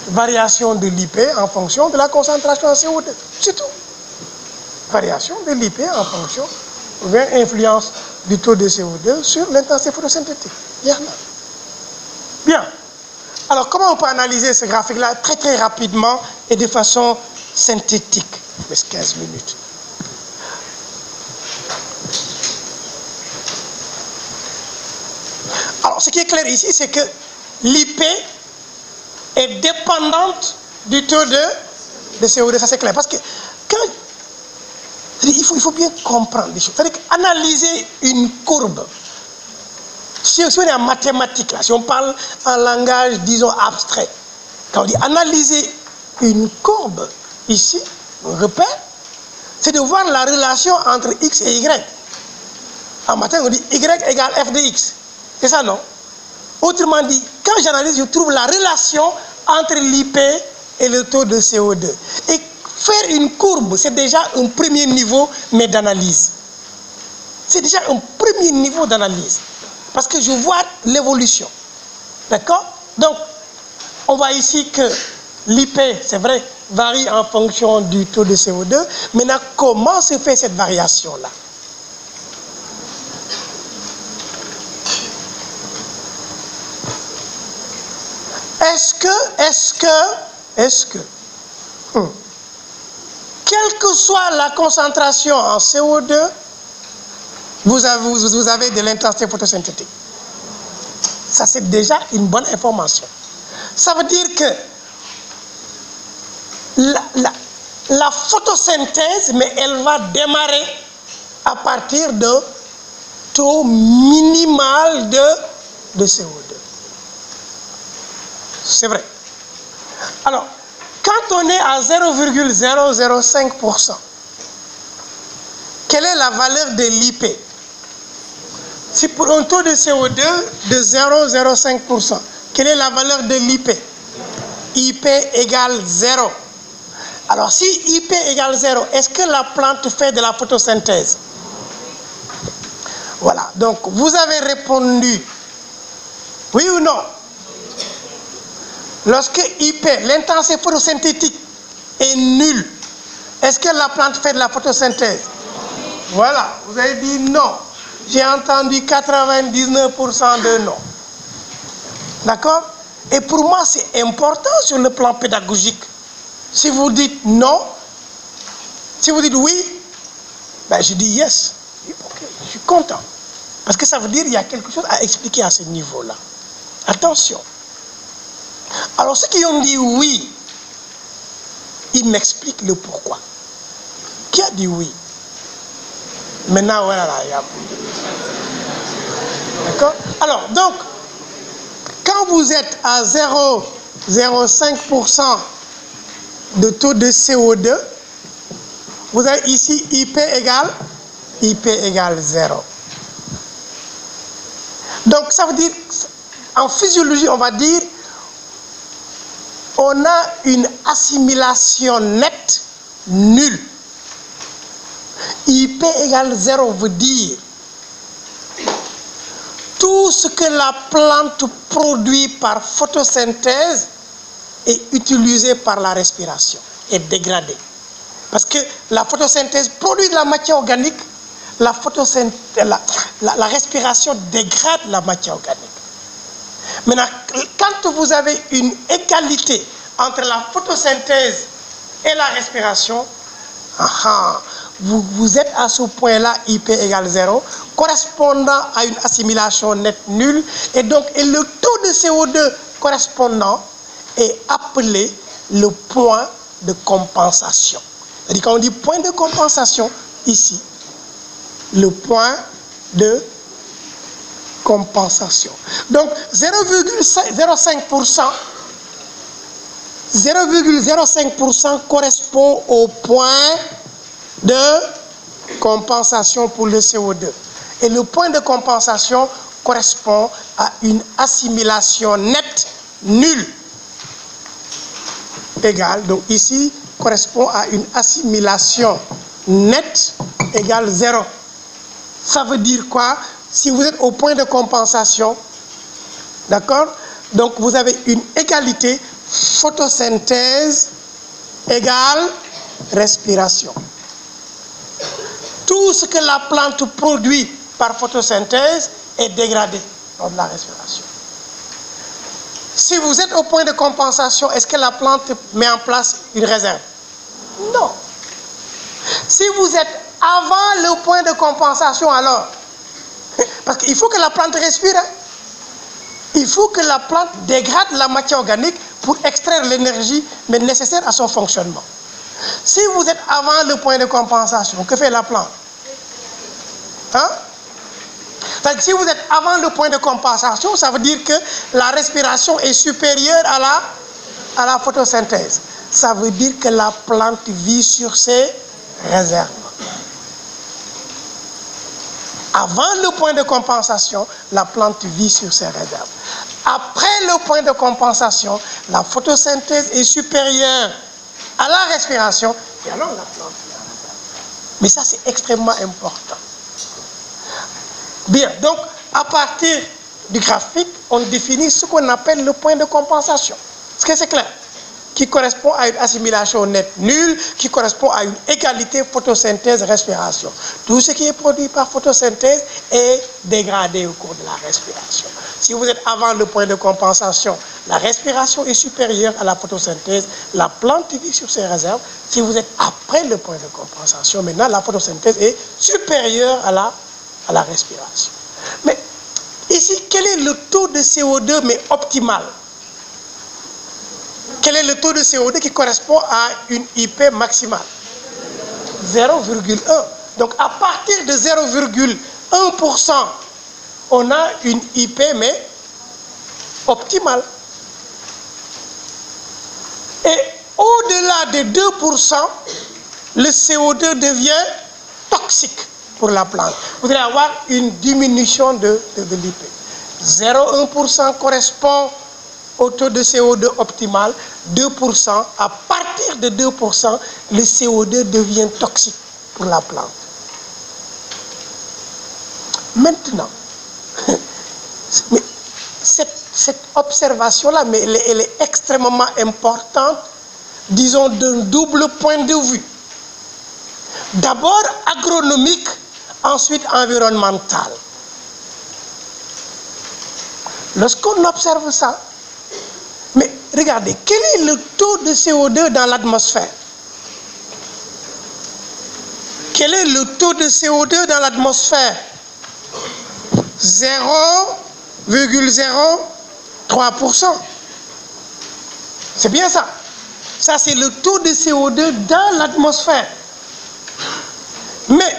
variation de l'IP en fonction de la concentration en CO2. C'est tout. Variation de l'IP en fonction ou bien influence du taux de CO2 sur l'intensité photosynthétique. Il y en a. Bien. Alors, comment on peut analyser ce graphique-là très très rapidement et de façon synthétique? Reste 15 minutes. Alors, ce qui est clair ici, c'est que l'IP est dépendante du taux de, de CO2. Ça, c'est clair. Parce que Il faut, il faut bien comprendre les choses. C'est-à-dire qu'analyser une courbe, si, si on est en mathématiques, là, si on parle en langage, disons, abstrait, quand on dit analyser une courbe, ici, on repère, c'est de voir la relation entre x et y. En matin, on dit y égale f de x. C'est ça, non? Autrement dit, quand j'analyse, je trouve la relation entre l'IP et le taux de CO2. Et faire une courbe, c'est déjà un premier niveau, mais d'analyse. C'est déjà un premier niveau d'analyse. Parce que je vois l'évolution. D'accord? Donc, on voit ici que l'IP, c'est vrai, varie en fonction du taux de CO2. Maintenant, comment se fait cette variation-là? Est-ce que, est-ce que, est-ce que, hum, quelle que soit la concentration en CO2, vous avez, de l'intensité photosynthétique. Ça, c'est déjà une bonne information. Ça veut dire que la, la- la photosynthèse, mais elle va démarrer à partir de taux minimal de, de CO2. C'est vrai. Alors, quand on est à 0,005%, quelle est la valeur de l'IP Si pour un taux de CO2 de 0,05%, quelle est la valeur de l'IP IP égale 0. Alors, si IP égale 0, est-ce que la plante fait de la photosynthèse? Voilà. Donc, vous avez répondu oui ou non? Lorsque IP, l'intensité photosynthétique, est nulle, est-ce que la plante fait de la photosynthèse? Voilà, vous avez dit non. J'ai entendu 99% de non. D'accord? Et pour moi, c'est important sur le plan pédagogique. Si vous dites non, si vous dites oui, ben je dis yes. Oui, ok, je suis content. Parce que ça veut dire qu'il y a quelque chose à expliquer à ce niveau-là. Attention. Alors ceux qui ont dit oui, ils m'expliquent le pourquoi. Qui a dit oui? Maintenant, voilà, là, il y a... D'accord? Alors, donc, quand vous êtes à 0,05% de taux de CO2, vous avez ici IP égale IP égale 0. Donc ça veut dire, en physiologie, on va dire, on a une assimilation nette nulle. IP égale 0 veut dire tout ce que la plante produit par photosynthèse est utilisé par la respiration, est dégradé. Parce que la photosynthèse produit de la matière organique, la, photosynthèse, la, respiration dégrade la matière organique. Maintenant, quand vous avez une égalité entre la photosynthèse et la respiration, vous, vous êtes à ce point-là, IP égale 0, correspondant à une assimilation nette nulle, et donc et le taux de CO2 correspondant est appelé le point de compensation. C'est-à-dire quand on dit point de compensation, ici, le point de compensation. Donc 0,05% 0,05% correspond au point de compensation pour le CO2. Et le point de compensation correspond à une assimilation nette nulle égale, donc ici correspond à une assimilation nette égale 0. Ça veut dire quoi? Si vous êtes au point de compensation, d'accord Donc vous avez une égalité photosynthèse égale respiration. Tout ce que la plante produit par photosynthèse est dégradé lors de la respiration. Si vous êtes au point de compensation, est-ce que la plante met en place une réserve? Non. Si vous êtes avant le point de compensation, alors, parce qu'il faut que la plante respire, hein. il faut que la plante dégrade la matière organique pour extraire l'énergie nécessaire à son fonctionnement. Si vous êtes avant le point de compensation, que fait la plante? Hein? Si vous êtes avant le point de compensation, ça veut dire que la respiration est supérieure à la photosynthèse. Ça veut dire que la plante vit sur ses réserves. Avant le point de compensation, la plante vit sur ses réserves. Après le point de compensation, la photosynthèse est supérieure à la respiration et alors la plante vit en réserve. Mais ça, c'est extrêmement important. Bien, donc à partir du graphique, on définit ce qu'on appelle le point de compensation. Est-ce que c'est clair? Qui correspond à une assimilation nette nulle, qui correspond à une égalité photosynthèse-respiration. Tout ce qui est produit par photosynthèse est dégradé au cours de la respiration. Si vous êtes avant le point de compensation, la respiration est supérieure à la photosynthèse, la plante vit sur ses réserves. Si vous êtes après le point de compensation, maintenant la photosynthèse est supérieure à la à la respiration. Mais ici, quel est le taux de CO2 mais optimal? Quel est le taux de CO2 qui correspond à une IP maximale? 0,1. Donc à partir de 0,1%, on a une IP mais optimale. Et au-delà de 2%, le CO2 devient toxique pour la plante. Vous allez avoir une diminution de, de, l'IP. 0,1% correspond au taux de CO2 optimal. 2%, à partir de 2%, le CO2 devient toxique pour la plante. Maintenant, cette, observation-là, elle, est extrêmement importante, disons d'un double point de vue. D'abord agronomique, ensuite environnemental. Lorsqu'on observe ça, regardez, quel est le taux de CO2 dans l'atmosphère? Quel est le taux de CO2 dans l'atmosphère? 0,03%. C'est bien ça. Ça, c'est le taux de CO2 dans l'atmosphère. Mais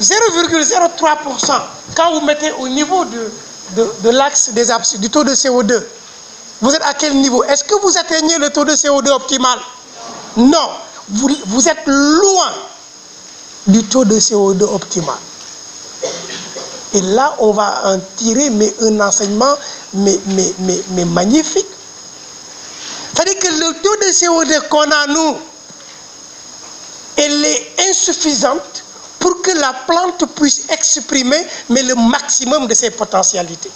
0,03%, quand vous mettez au niveau de, de, l'axe des abscisses, du taux de CO2, vous êtes à quel niveau? Est-ce que vous atteignez le taux de CO2 optimal? Non. Vous, êtes loin du taux de CO2 optimal. Et là, on va en tirer mais un enseignement magnifique. C'est-à-dire que le taux de CO2 qu'on a, nous, elle est insuffisante pour que la plante puisse exprimer le maximum de ses potentialités.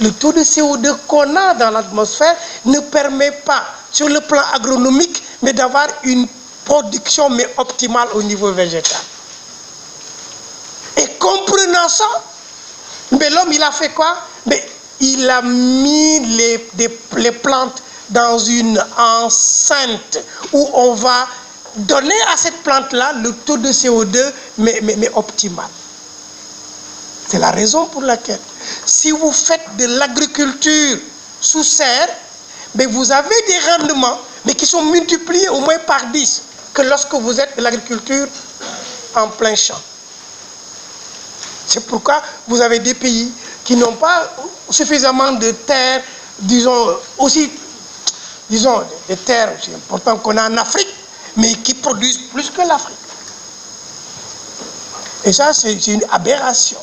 Le taux de CO2 qu'on a dans l'atmosphère ne permet pas, sur le plan agronomique, mais d'avoir une production mais optimale au niveau végétal. Et comprenant ça, mais l'homme, il a fait quoi? Il a mis les plantes dans une enceinte où on va donner à cette plante-là le taux de CO2, mais, mais, mais optimal. C'est la raison pour laquelle, si vous faites de l'agriculture sous serre, mais vous avez des rendements, mais qui sont multipliés au moins par 10 que lorsque vous êtes de l'agriculture en plein champ. C'est pourquoi vous avez des pays qui n'ont pas suffisamment de terres, disons, aussi, disons, des terres aussi importantes qu'on a en Afrique, mais qui produisent plus que l'Afrique. Et ça, c'est c'est une aberration.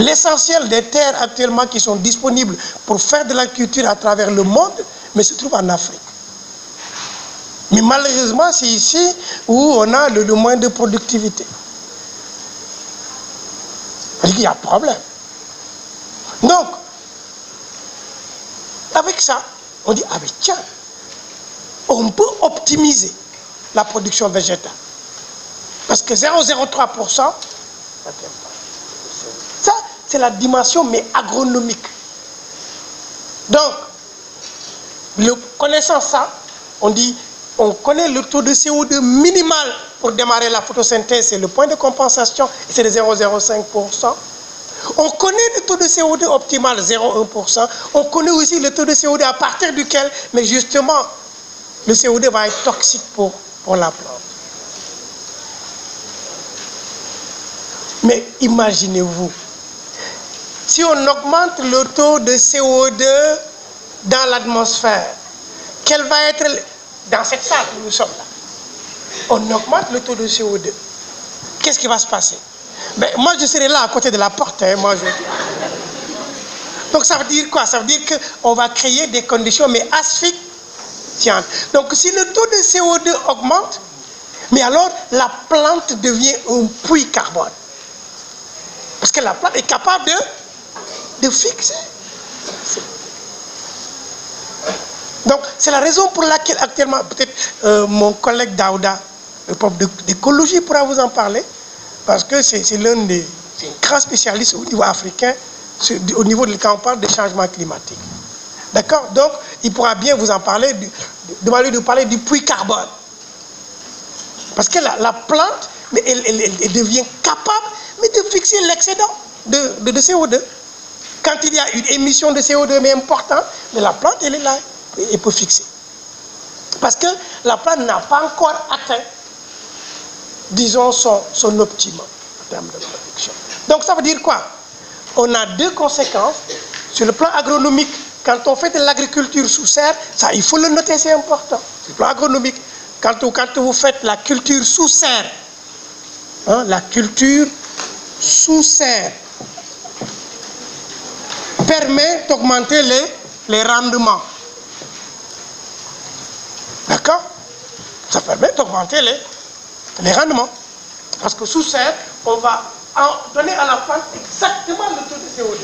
L'essentiel des terres actuellement qui sont disponibles pour faire de l'agriculture à travers le monde, mais se trouve en Afrique. Mais malheureusement, c'est ici où on a le, moins de productivité. Il y a problème. Donc, avec ça, on dit, ah mais tiens, on peut optimiser la production végétale. Parce que 0,03%, ça tient pas. C'est la dimension, mais agronomique. Donc, connaissant ça, on dit, on connaît le taux de CO2 minimal pour démarrer la photosynthèse, c'est le point de compensation, c'est de 0,05%. On connaît le taux de CO2 optimal, 0,1%. On connaît aussi le taux de CO2 à partir duquel, mais justement, le CO2 va être toxique pour, pour la plante. Mais imaginez-vous, si on augmente le taux de CO2 dans l'atmosphère, quel va être dans cette salle où nous sommes là On augmente le taux de CO2. Qu'est-ce qui va se passer? Ben, Moi, je serai là à côté de la porte. hein. Donc, ça veut dire quoi? Ça veut dire qu'on va créer des conditions, mais asphyxiantes. Donc, si le taux de CO2 augmente, mais alors la plante devient un puits carbone. Parce que la plante est capable de, de fixer. Donc, c'est la raison pour laquelle actuellement, peut-être euh, mon collègue Daouda, le prof d'écologie, pourra vous en parler, parce que c'est l'un des c'est un grand spécialiste au niveau africain, au niveau de quand on parle de changement climatique. D'accord? Donc, il pourra bien vous en parler, demander de parler du puits carbone. Parce que la, la plante, elle, elle- devient capable mais de fixer l'excédent de, de- de CO2. Quand il y a une émission de CO2 mais importante, mais la plante, elle est là, elle peut fixer. Parce que la plante n'a pas encore atteint, disons, son, son optimum en termes de production. Donc ça veut dire quoi? On a deux conséquences. Sur le plan agronomique, quand on fait de l'agriculture sous serre, ça, il faut le noter, c'est important. Sur le plan agronomique, quand, quand vous faites la culture sous serre, hein, la culture sous serre permet d'augmenter les, les rendements. D'accord? Ça permet d'augmenter les, les rendements. Parce que sous serre, on va donner à la plante exactement le taux de CO2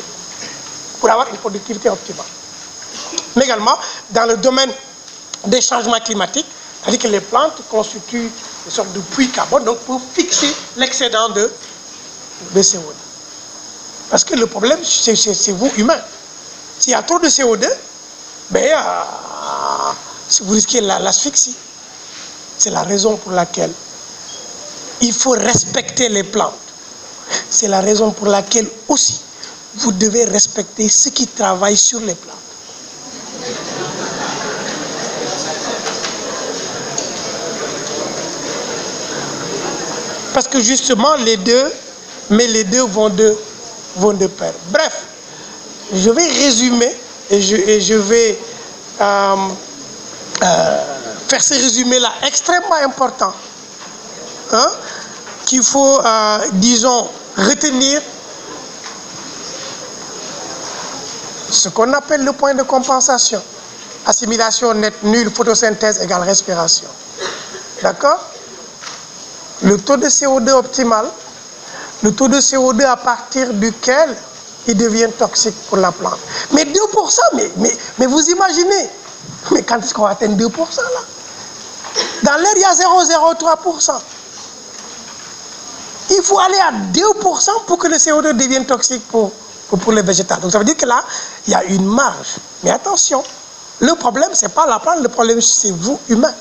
pour avoir une productivité optimale. Mais également, dans le domaine des changements climatiques, c'est-à-dire que les plantes constituent une sorte de puits carbone, donc pour fixer l'excédent de, de CO2. Parce que le problème, c'est vous, humains. S'il y a trop de CO2, ben, vous risquez la- l'asphyxie. C'est la raison pour laquelle il faut respecter les plantes. C'est la raison pour laquelle aussi vous devez respecter ceux qui travaillent sur les plantes. Parce que justement, les deux, mais les deux vont de, vont de pair. Bref, je vais résumer et je, vais euh, euh, faire ce résumé-là extrêmement important hein, qu'il faut, euh, disons, retenir ce qu'on appelle le point de compensation. Assimilation nette nulle, photosynthèse égale respiration. D'accord? Le taux de CO2 optimal, le taux de CO2 à partir duquel il devient toxique pour la plante. Mais 2%, mais, mais, vous imaginez Mais quand est-ce qu'on va atteindre 2% là? Dans l'air, il y a 0,03%. Il faut aller à 2% pour que le CO2 devienne toxique pour, pour, pour les végétales. Donc ça veut dire que là, il y a une marge. Mais attention, le problème, ce n'est pas la plante, le problème, c'est vous, humains.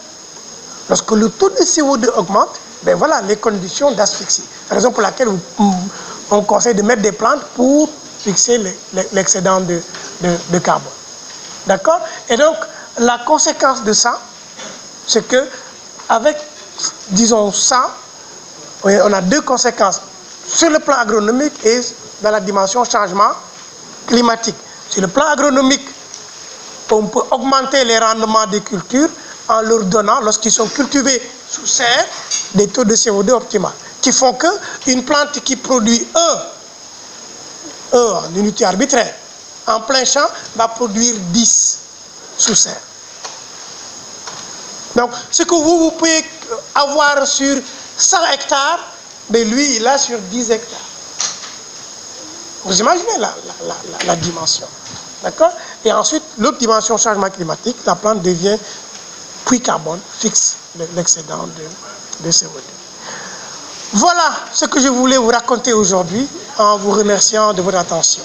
Lorsque le taux de CO2 augmente, ben voilà les conditions d'asphyxie. Raison pour laquelle on conseille de mettre des plantes pour fixer l'excédent de, de, de, carbone. D'accord? Et donc, la conséquence de ça, c'est que avec, disons ça, on a deux conséquences sur le plan agronomique et dans la dimension changement climatique. Sur le plan agronomique, on peut augmenter les rendements des cultures en leur donnant, lorsqu'ils sont cultivés sous serre, des taux de CO2 optimaux, qui font qu'une plante qui produit un, un en unité arbitraire, en plein champ, va produire 10 sous serre. Donc, ce que vous, vous pouvez avoir sur 100 hectares, mais lui, il a sur 10 hectares. Vous imaginez la, la, la, la dimension. D'accord? Et ensuite, l'autre dimension, changement climatique, la plante devient puits carbone, fixe l'excédent de, de CO2. Voilà ce que je voulais vous raconter aujourd'hui en vous remerciant de votre attention.